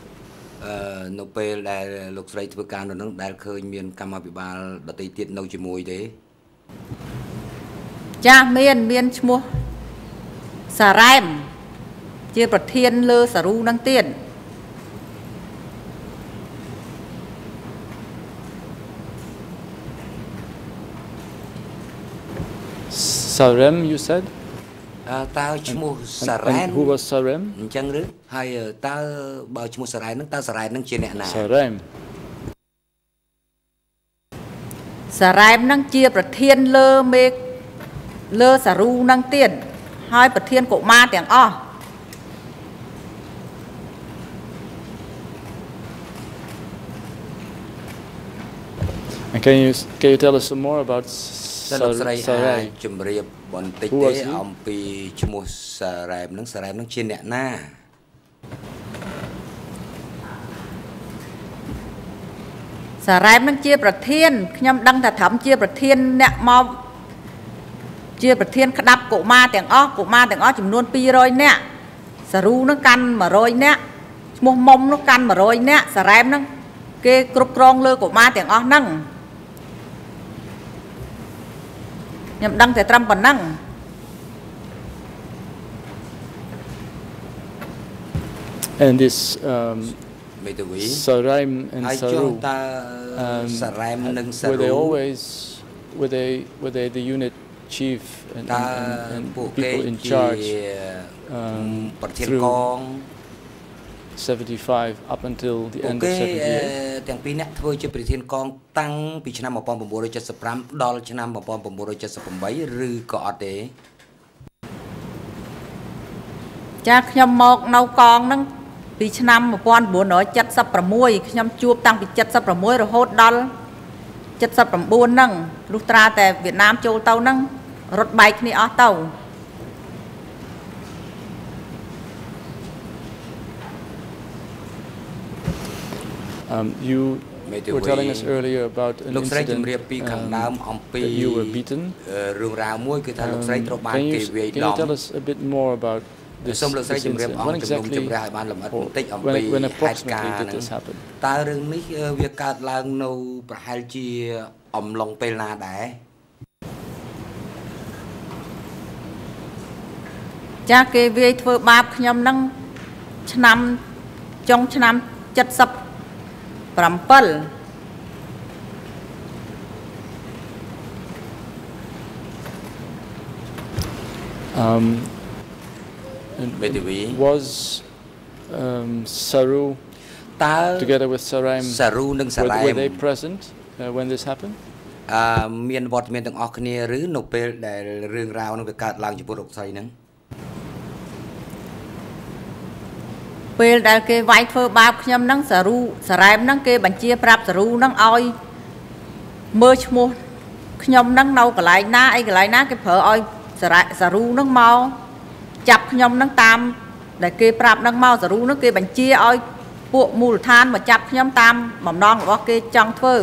អឺនៅពេលដែលលោកស្រីធ្វើការនៅនឹងដែលឃើញមានកម្មាភិបាលដទៃទៀតនៅជាមួយទេ ចាមានមានឈ្មោះសារ៉ែមជាប្រធានលើសារ៉ូនឹងទៀត Sarem, you said? អឺតើឈ្មោះ And- សារ៉ែន and who was Sarem? អញ្ចឹងឬហើយតើបើឈ្មោះសារ៉ែនហ្នឹងតើសារ៉ែនហ្នឹងជាអ្នកណា Sarem. សារ៉ែមនឹងជាប្រធានលើមេលើសារ៉ូនឹងទៀតហើយប្រធានកុមារទាំងអស់ And can you can you tell us some more about តើលោក Sar- ស្រីអាច Sarai? ជម្រាបបន្តិច Who ទេ was he? អំពីឈ្មោះសារ៉ែមហ្នឹងសារ៉ែមហ្នឹងជាអ្នកណា សារ៉ែមនឹងជាប្រធានខ្ញុំដឹងថាត្រឹមជាប្រធានអ្នកមកជាប្រធានក្តាប់កុមារទាំងអស់កុមារទាំងអស់ចំនួន200នាក់សារ៉ូនឹងកាន់100នាក់ឈ្មោះមុំនោះកាន់100នាក់សារ៉ែមនឹងគេគ្រប់គ្រងលើកុមារទាំងអស់ហ្នឹងខ្ញុំដឹងតែត្រឹមប៉ុណ្ណឹង And this um, មេធាវី Saraim and ហើយចុះ Saru, តើ um, សារ៉ែមនិងសា were they រូ always were they were they the unit chief and, តើ and, and, ពួក and គេ people in ជា charge អឺ um, ប្រធាន through កង75 up until the ពួក end គេ of អឺ 78? ទាំងពីរអ្នកធ្វើជាប្រធានកងតាំងពីឆ្នាំ1975ដល់ឆ្នាំ1978ឬក៏អត់ទេចាខ្ញុំមកនៅកងហ្នឹង ពីឆ្នាំ1976ខ្ញុំជួបតាំងពី76រហូតដល់79ហ្នឹងលុះត្រាតែវៀតណាមចូលទៅហ្នឹងរត់បែកគ្នាអស់ទៅ Um, you Maybe were telling us we- earlier about an លោកស្រី incident ជំរាបពីខាង um, ដើមអំពី that you were beaten. អឺរឿងរ៉ាវមួយគឺថាលោកស្រី Um, ត្រូវបាន can គេ you វាយ can ដំ you tell us a bit more about this, សូមលោកស្រី this ជំរាប incident? អង្គ When ជំនុំ exactly ជម្រះឲ្យបានលម្អិត or បន្តិចអំពី when, when ហេតុការ approximately ណ៍ did ហ្នឹង this happen? តើរឿងនេះអឺវាកើតឡើងនៅប្រហែលជាអំឡុងពេលណាដែរចាគេវាយធ្វើបាបខ្ញុំហ្នឹងឆ្នាំចុងឆ្នាំ77 Um, and មេធាវី was um, Saru តើ together with Saraim សារូនិងសា were, រ៉ែ were ម they present uh, when this happened? អឺមានវត្តមានទាំងអស់គ្នាឬនៅពេលដែលរឿងរ៉ាវហ្នឹងវាកើតឡើងចំពោះលោកស្រីហ្នឹងពេលដែលគេវាយធ្វើបាបខ្ញុំហ្នឹងសារ៉ូសារ៉ែមហ្នឹងគេបញ្ជាប្រាប់សារ៉ូហ្នឹងឲ្យមើលឈ្មោះខ្ញុំហ្នឹងនៅកន្លែងណាអីកន្លែងណាគេប្រើឲ្យសារ៉ែសារ៉ូហ្នឹងមក ចាប់ខ្ញុំហ្នឹងតាមដែលគេប្រាប់ហ្នឹងមកសារ៉ូហ្នឹងគេបញ្ជាឲ្យពួកមូលដ្ឋានមកចាប់ខ្ញុំតាមបំណងរបស់គេចង់ធ្វើ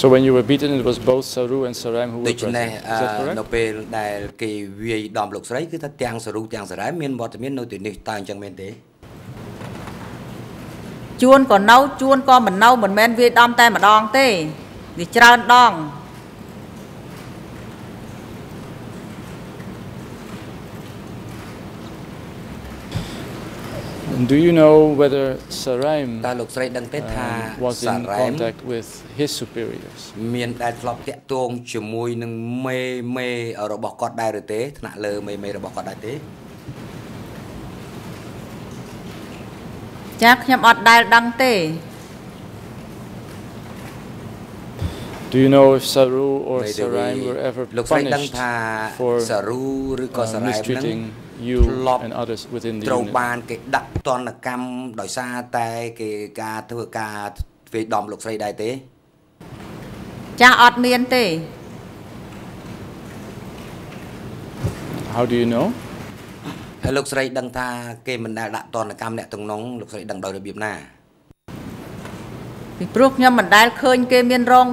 So when you were beaten, it was both Saru and Saraim who ដូ were ច្នេះ present. អ Is that ឺនៅ correct? ពេលដែលគេវាយដំលោកស្រីគឺថាទាំងសារូទាំងសារ៉ែមមានវត្តមាននៅទីនេះតើអញ្ចឹងមែនទេជួនក៏នៅជួនក៏មិននៅមិនមែនវាយដំតែម្ដងទេវាច្រើនដង do you know whether Saraim តើលោកស្រីដឹងទេថា um, was សា in រ៉ែម contact with his superiors? មានដែលធ្លាប់តាក់ទងជាមួយនឹងមេមេរបស់គាត់ដែរឬទេថ្នាក់លើមេមេរបស់គាត់ដែរទេ ចាខ្ញុំអត់ដែលដឹងទេ Do you know if Saru or មេធាវី Saraim were ever លោកស្រីដឹង punished ថា for សារ៊ូឬក៏ uh, សារ៉ែមហ្នឹង mistreating you ធ្លាប់ and others within the ត្រូវ unit? បានគេដាក់ទណ្ឌកម្មដោយសារតែគេការធ្វើការធ្វើដំលោកស្រីដែរទេចាស់អត់មានទេ How do you know? ហើយលោកស្រីដឹងថាគេមិនដែលដាក់ទណ្ឌកម្មអ្នកទាំងនោះលោកស្រីដឹងដោយរបៀបណាពីព្រោះខ្ញុំមិនដែលឃើញគេមានរង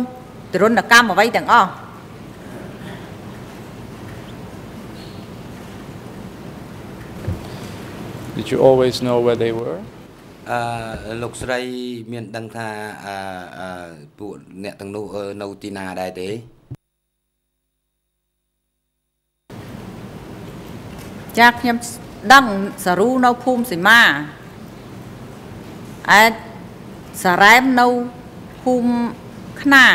ទរណកម្មអ្វីទាំងអស់ Did you always know where they were? អឺលោកស្រីមានដឹងថាអឺអឺពួកអ្នកទាំងនោះអឺនៅទីណាដែរទេចាស់ខ្ញុំដឹងសារ៉ូនៅភូមិសីមាឯសារ៉ែមនៅភូមិខ្នា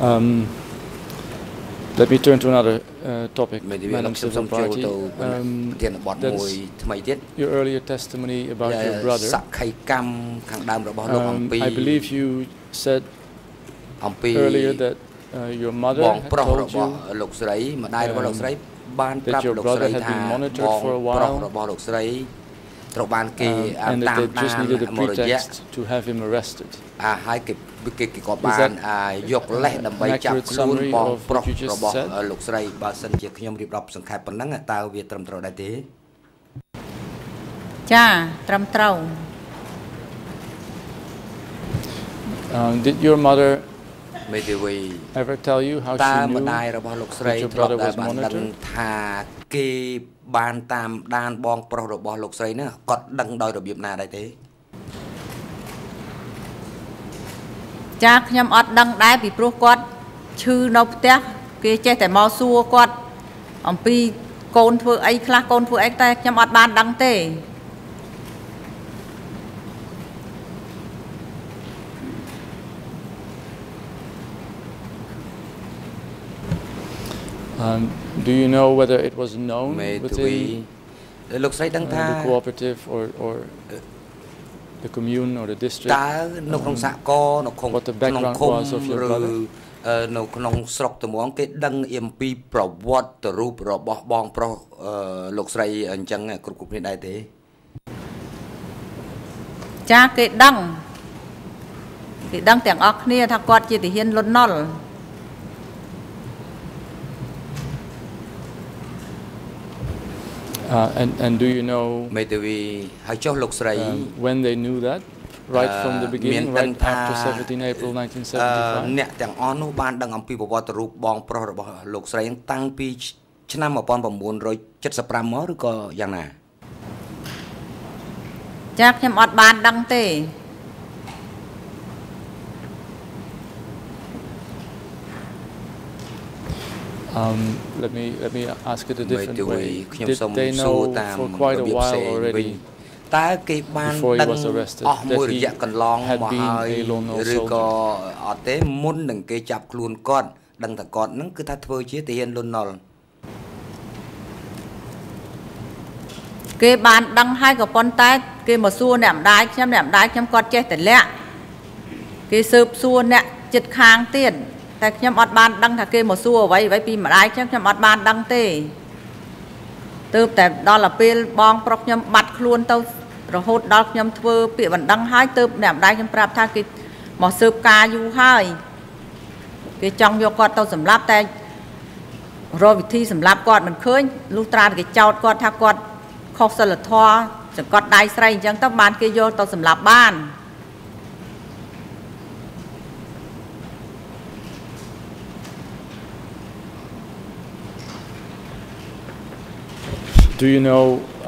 Um, let me turn to another uh, topic, Madam Civil Party. Um, your earlier testimony about your brother. Um, I believe you said earlier that uh, your mother had told you um, that your brother had been monitored for a while ត្រូវបានគេ um, and តា that ម they ដា just ន needed a មួយរយៈ pretext to have him arrested. អាហើយគេគេគេក៏ Is បាន that អាយកលេសដើម្បី an ចាប់ accurate ខ្លួន summary បង of ប្រុស what you just របស់ said? លោកស្រីបើសិនជាខ្ញុំរៀបរាប់សង្ខេបប៉ុណ្ណឹងតើវាត្រឹមត្រូវដែរទេចាត្រឹមត្រូវ Um, did your mother មេធាវី ever tell you how តើ she ម្ knew ដាយរបស់លោកស្រី that your ធ្លាប់ brother ដែល was បានដឹង monitored? ថាគេបានតាមដានបងប្រុសរបស់លោកស្រីហ្នឹងគាត់ដឹងដោយរបៀបណាដែរទេចាខ្ញុំអត់ដឹងដែរពីព្រោះគាត់ឈឺនៅផ្ទះគេចេះតែមកសួរគាត់អំពីកូនធ្វើអីខ្លះកូនធ្វើអីតែខ្ញុំអត់បានដឹងទេ Um, do you know whether it was known មេធាវី within លោកស្រីដឹង uh, ថា the cooperative or, or the commune or the district តើនៅក្នុងសហគមន៍នៅក្នុង what the ក្នុង background ឃុំ was of your ឬ brother? អឺនៅក្នុងស្រុកត្មងគេដឹងអំពីប្រវត្តិរូបរបស់បងប្រុសអឺលោកស្រីអញ្ចឹងគ្រប់គ្រប់គ្នាដែរទេចាគេដឹងគេដឹងទាំងអស់គ្នាថាគាត់ជាទាហានលន់នល់ Uh, and, and do you know មេធាវីហើយចុះលោកស្រី um, when they knew that right from the Uh, beginning មានដឹង right ថា after 17 April អឺ1975 អ្នកទាំងអស់នោះបានដឹងអំពីប្រវត្តិរូបបងប្រុសរបស់លោកស្រីហ្នឹងតាំងពីឆ្នាំ1975មកឬក៏យ៉ាងណាចាខ្ញុំអត់បានដឹងទេ Um, let me let me ask it a មេ different ធាវី way. ខ្ញុំ Did សូម they សួរ know តាម for quite រ a បៀបផ្ while សេងវិញ already តើគេបាន before he ដឹង was arrested អស់មួយ that រ he យៈកន្លង had មក been ហើយ a lone wolf ឬក៏អត់ទេមុននឹងគេចាប់ខ្លួនគាត់ដឹងថាគាត់ហ្នឹងគឺថាធ្វើជាទាហានលន់នល់គេបានដឹងហើយក៏ប៉ុន្តែ គេមកសួរអ្នកម្ដាយខ្ញុំអ្នកម្ដាយខ្ញុំគាត់ចេះតែលាក់គេស៊ើបសួរអ្នកចិត្តខាងទៀត តែខ្ញុំអត់បានដឹងថាគេមកសួរអ្វីអ្វីពីម្ដាយខ្ញុំខ្ញុំអត់បានដឹងទេទើបតែដល់ទៅពេលបងប្រុសខ្ញុំបាត់ខ្លួនទៅរហូតដល់ខ្ញុំធ្វើពាក្យបណ្ដឹងហើយទើបអ្នកម្ដាយខ្ញុំប្រាប់ថាគេមកស៊ើបការយូរហើយគេចង់យកគាត់ទៅសម្លាប់តែរកវិធីសម្លាប់គាត់មិនឃើញលុះត្រាតែគេចោទគាត់ថាគាត់ខុសសិលធម៌ចង្កត់ដៃស្រីអញ្ចឹងទៅបានគេយកទៅសម្លាប់បាន Do you know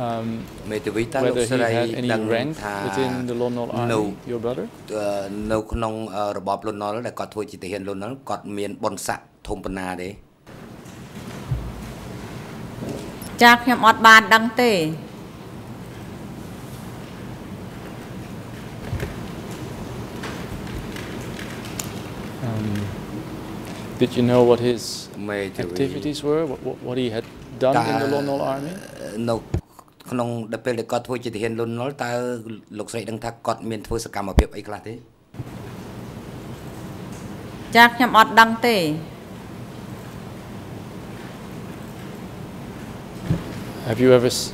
um, មេធាវីតើលោក whether he ស្រី had any ដឹង rank ថា within the Lone Nol នៅ Army, your brother? អឺនៅក្នុងអឺរបបលន់នល់ដែលគាត់ធ្វើជាទាហានលន់នល់គាត់មានបុណ្យស័ក្តិធំប៉ុណ្ណាទេ ចាខ្ញុំអត់បានដឹងទេ Um, Did you know what his មេធាវី activities were? What, what, what he had done in the Lone Nol Army? នៅក្នុងដល់ពេលដែលគាត់ធ្វើជាទាហានលន់នល់តើលោកស្រីដឹងថាគាត់មានធ្វើសកម្មភាពអីខ្លះទេចាខ្ញុំអត់ដឹងទេ Have you ever s-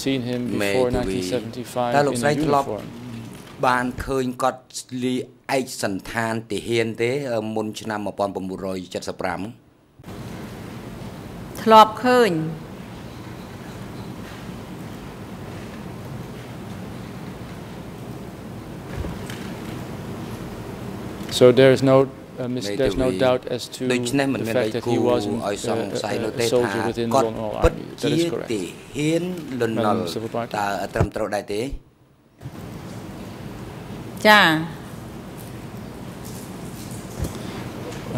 seen him May before do we- 1975 តើលោក in ស្រី a ធ្លាប់ uniform? បានឃើញគាត់លីឯកសន្តានទាហានទេ មុនឆ្នាំ1975 ធ្លាប់ឃើញ So there is no, uh, mis- May there's do no we- doubt as to ដូច្នេះមិន the មាន fact អី that គួ he រ was ឲ្យសង្ស័យ a, នោះ a, ទេ a ថា soldier within the គាត់ Lone Nol ពិត Army. ជា That is correct. ទាហានលន់នល់ Madam Civil Party តើត្រឹមត្រូវដែរទេចា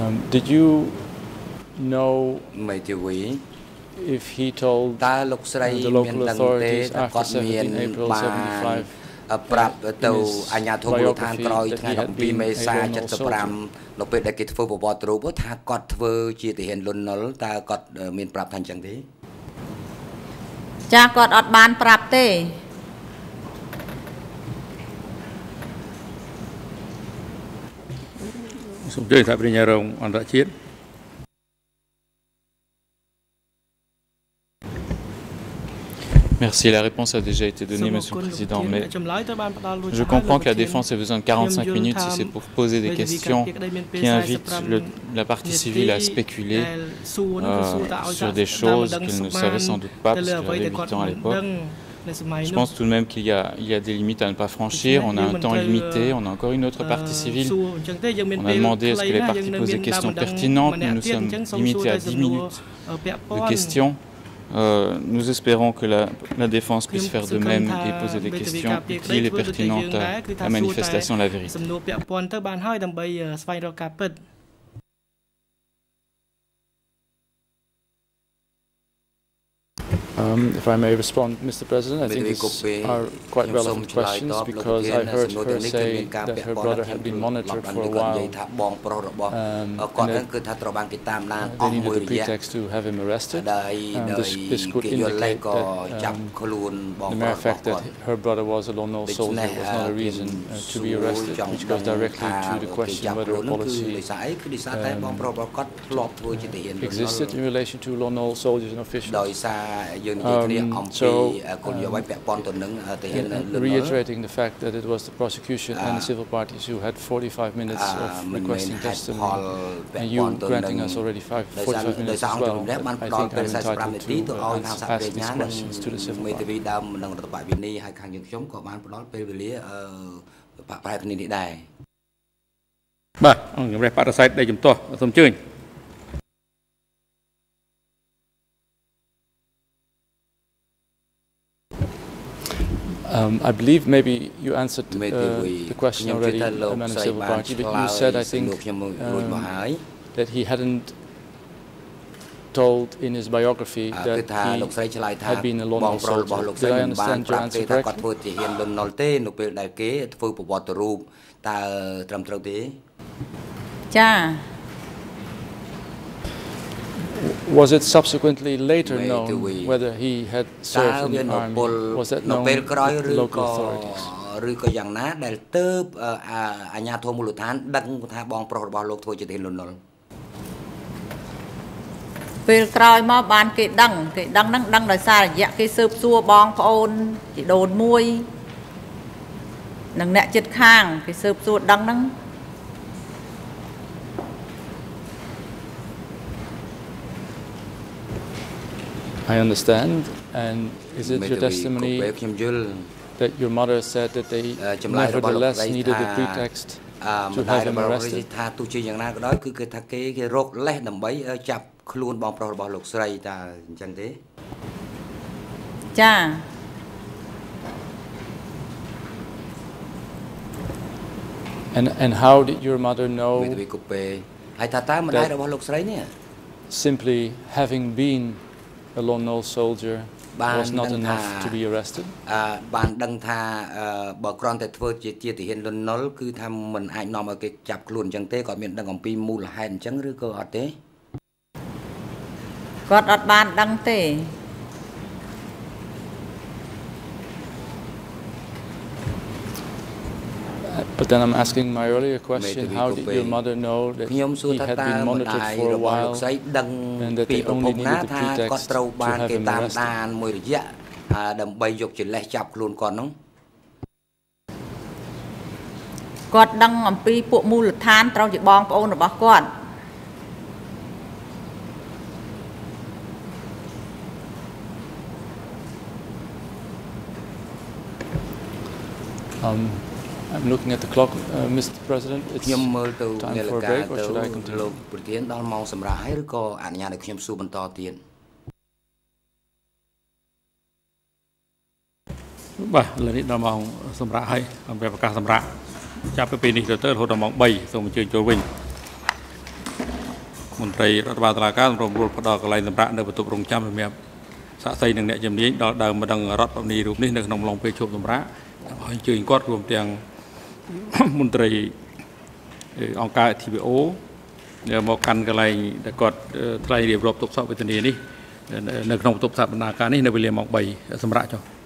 Um, did you know មេធាវី if he told តើលោកស្រី the មាន local ដឹងទេ authorities ថា after គាត់មាន17 April បាន75ប្រាប់ទៅ in his អាជ្ញាធរមូលដ្ឋាន biography ក្រោយ that ថ្ងៃ he had been 12មេសា a lone wolf 75នៅពេលដែលគេធ្វើប្រវត្តិរូបថាគាត់ធ្វើជាទាហានលន់នល់តើគាត់មានប្រាប់ថាអញ្ចឹងទេចាគាត់អត់បានប្រាប់ទេសូមអញ្ជើញថាប្រញ្ញារងអន្តរជាតិ Merci. La réponse a déjà été donnée, Monsieur le Président. Mais je comprends que la défense ait besoin de 45 minutes si c'est pour poser des questions qui invitent la partie civile à spéculer euh, sur des choses qu'il ne savait sans doute pas parce qu'il avait 8 ans à l'époque. Je pense tout de même qu'il y, a- des limites à ne pas franchir. On a un temps limité. On a encore une autre partie civile. On a demandé à ce que les parties posent des questions pertinentes. Nous nous sommes limités à 10 minutes de questions. Euh, nous espérons que la, la défense puisse faire de même et poser des questions utiles et pertinentes à la manifestation de la vérité. Um, if I may respond, Mr. President, I think these are uh, quite relevant questions because I heard her say that her brother had been monitored for a while um, and they needed a pretext to have him arrested. Um, this, this could indicate that um, the mere fact that her brother was a lone soldier was not a reason uh, to be arrested, which goes directly to the question whether a policy existed in relation to lone soldiers and officials. សារយើងនិយាយគ្នា Um, អំពី so, គោលនយោបាយពាក់ព័ន្ធទៅនឹងទាហាន And- លន់ and នល់ reiterating the fact that it was the prosecution and the civil parties who had 45 minutes អា of មិនមែន requesting ហេតុផល testimony, ពាក់ and ព័ន្ធ you ទៅនឹង granting us already five, ដោយសារ 45 ដោយ minutes សារ as អង្គជំ well. នះបាន I ផ្ដល់ think ពេល I'm 45 entitled នាទីទៅ to ឲ្យ uh, ខាង ans- សហ ask ប្រ these ញ្ញានិង questions to the civil មេធាវី party. ដើមនិងរដ្ឋបាលវិន័យហើយខាងយើងខ្ញុំក៏បានផ្ដល់ពេលវេលាអឺប្រហែលគ្នានេះដែរ បាទអង្គជំរះបដិសេធដីជំទាស់សូមអញ្ជើញ Um, I believe maybe you answered uh, the question already, Madam Civil Party, but you said, I think, um, that he hadn't told in his biography that he had been a lone soldier. Did I understand your answer correctly? Was it subsequently later May known do we- whether he had តើ served in វា the នៅពល army? Was that នៅ known ពេលក្រោយ with the ឬ local ក៏ authorities? ឬក៏យ៉ាងណាដែលទៅបអឺអាអាជ្ញាធរមូលដ្ឋានដឹងថាបងប្រុសរបស់លោកធ្វើជាទាហានលន់នល់ពេលក្រោយមកបានគេដឹងគេដឹងហ្នឹងដឹងដោយសាររយៈគេស៊ើបសួរបងប្អូនជីដូនមួយនិងអ្នកចិត្តខាងគេស៊ើបសួរដឹងហ្នឹង I understand. And is it មេ your ធាវីក៏ testimony ពេលខ្ញុំយល់ that your mother said that they អឺចម្លើយរបស់លោក nevertheless ស្រី needed ថា a pretext អឺ to ម្ដាយ have រ him របស់លោកស្រី arrested? ថាទោះជាយ៉ាងណាក៏ដោយគឺគេថាគេគេរកលេសដើម្បីអឺចាប់ខ្លួនបងប្រុសរបស់លោកស្រីតើអញ្ចឹងទេចា And and how did your mother មេ know ធាវីក៏ពេលហើយថាតើម្ដាយរបស់លោកស្រីនេះ simply having been a lone wolf soldier was not enough to be arrested អឺបានដឹងថាបើគ្រាន់តែធ្វើជាជាទាហានលន់នល់គឺថាมันអាចនាំឲ្យគេចាប់ខ្លួនអញ្ចឹងទេគាត់មានដឹងអំពីមូលហេតុអញ្ចឹងឬក៏អត់ទេគាត់អត់បានដឹងទេ But then I'm asking my earlier question, how did your mother know that he had been monitored for a while and that they only needed the pretext to have him arrested? មួយរយៈដើម្បីយកជាលេសចាប់ខ្លួនគាត់នោះគាត់ដឹងអំពីពួកមូលដ្ឋានត្រូវជាបងប្អូនរបស់គាត់ Um, I'm looking at the clock, uh, Mr. President. It's ខ្ញុំមើលទៅនាឡិកាទៅលុកប្រធានដល់ម៉ោងសម្រាប់ហើយឬក៏អនុញ្ញាតឲ្យខ្ញុំសួរបន្តទៀតបាទឥឡូវនេះដល់ម៉ោងសម្រាប់ហើយអំពីប្រកាសសម្រាប់ចាប់ពីពេលនេះទៅទៅរហូតដល់ម៉ោង3សូមអញ្ជើញចូលវិញមន្ត្រីរដ្ឋបាលតុលាការសម្របរួលផ្ដល់កន្លែងសម្រាប់នៅបន្ទប់រងចាំសម្រាប់សាក់សីនិងអ្នកជំនាញដល់ដើមម្ដងរដ្ឋបនីរូបនេះនៅក្នុងឡុងពេលជប់សម្រាប់ឲ្យអញ្ជើញគាត់រួមទាំង មន្ត្រីអង្គការ TVO មកកាន់កន្លែងដែលគាត់ថ្លែងរៀបរាប់ទុកសពវេទនានេះនៅក្នុងបន្ទប់សាបនាការនេះនៅវេលាម៉ោង3សម្រាប់ចុះ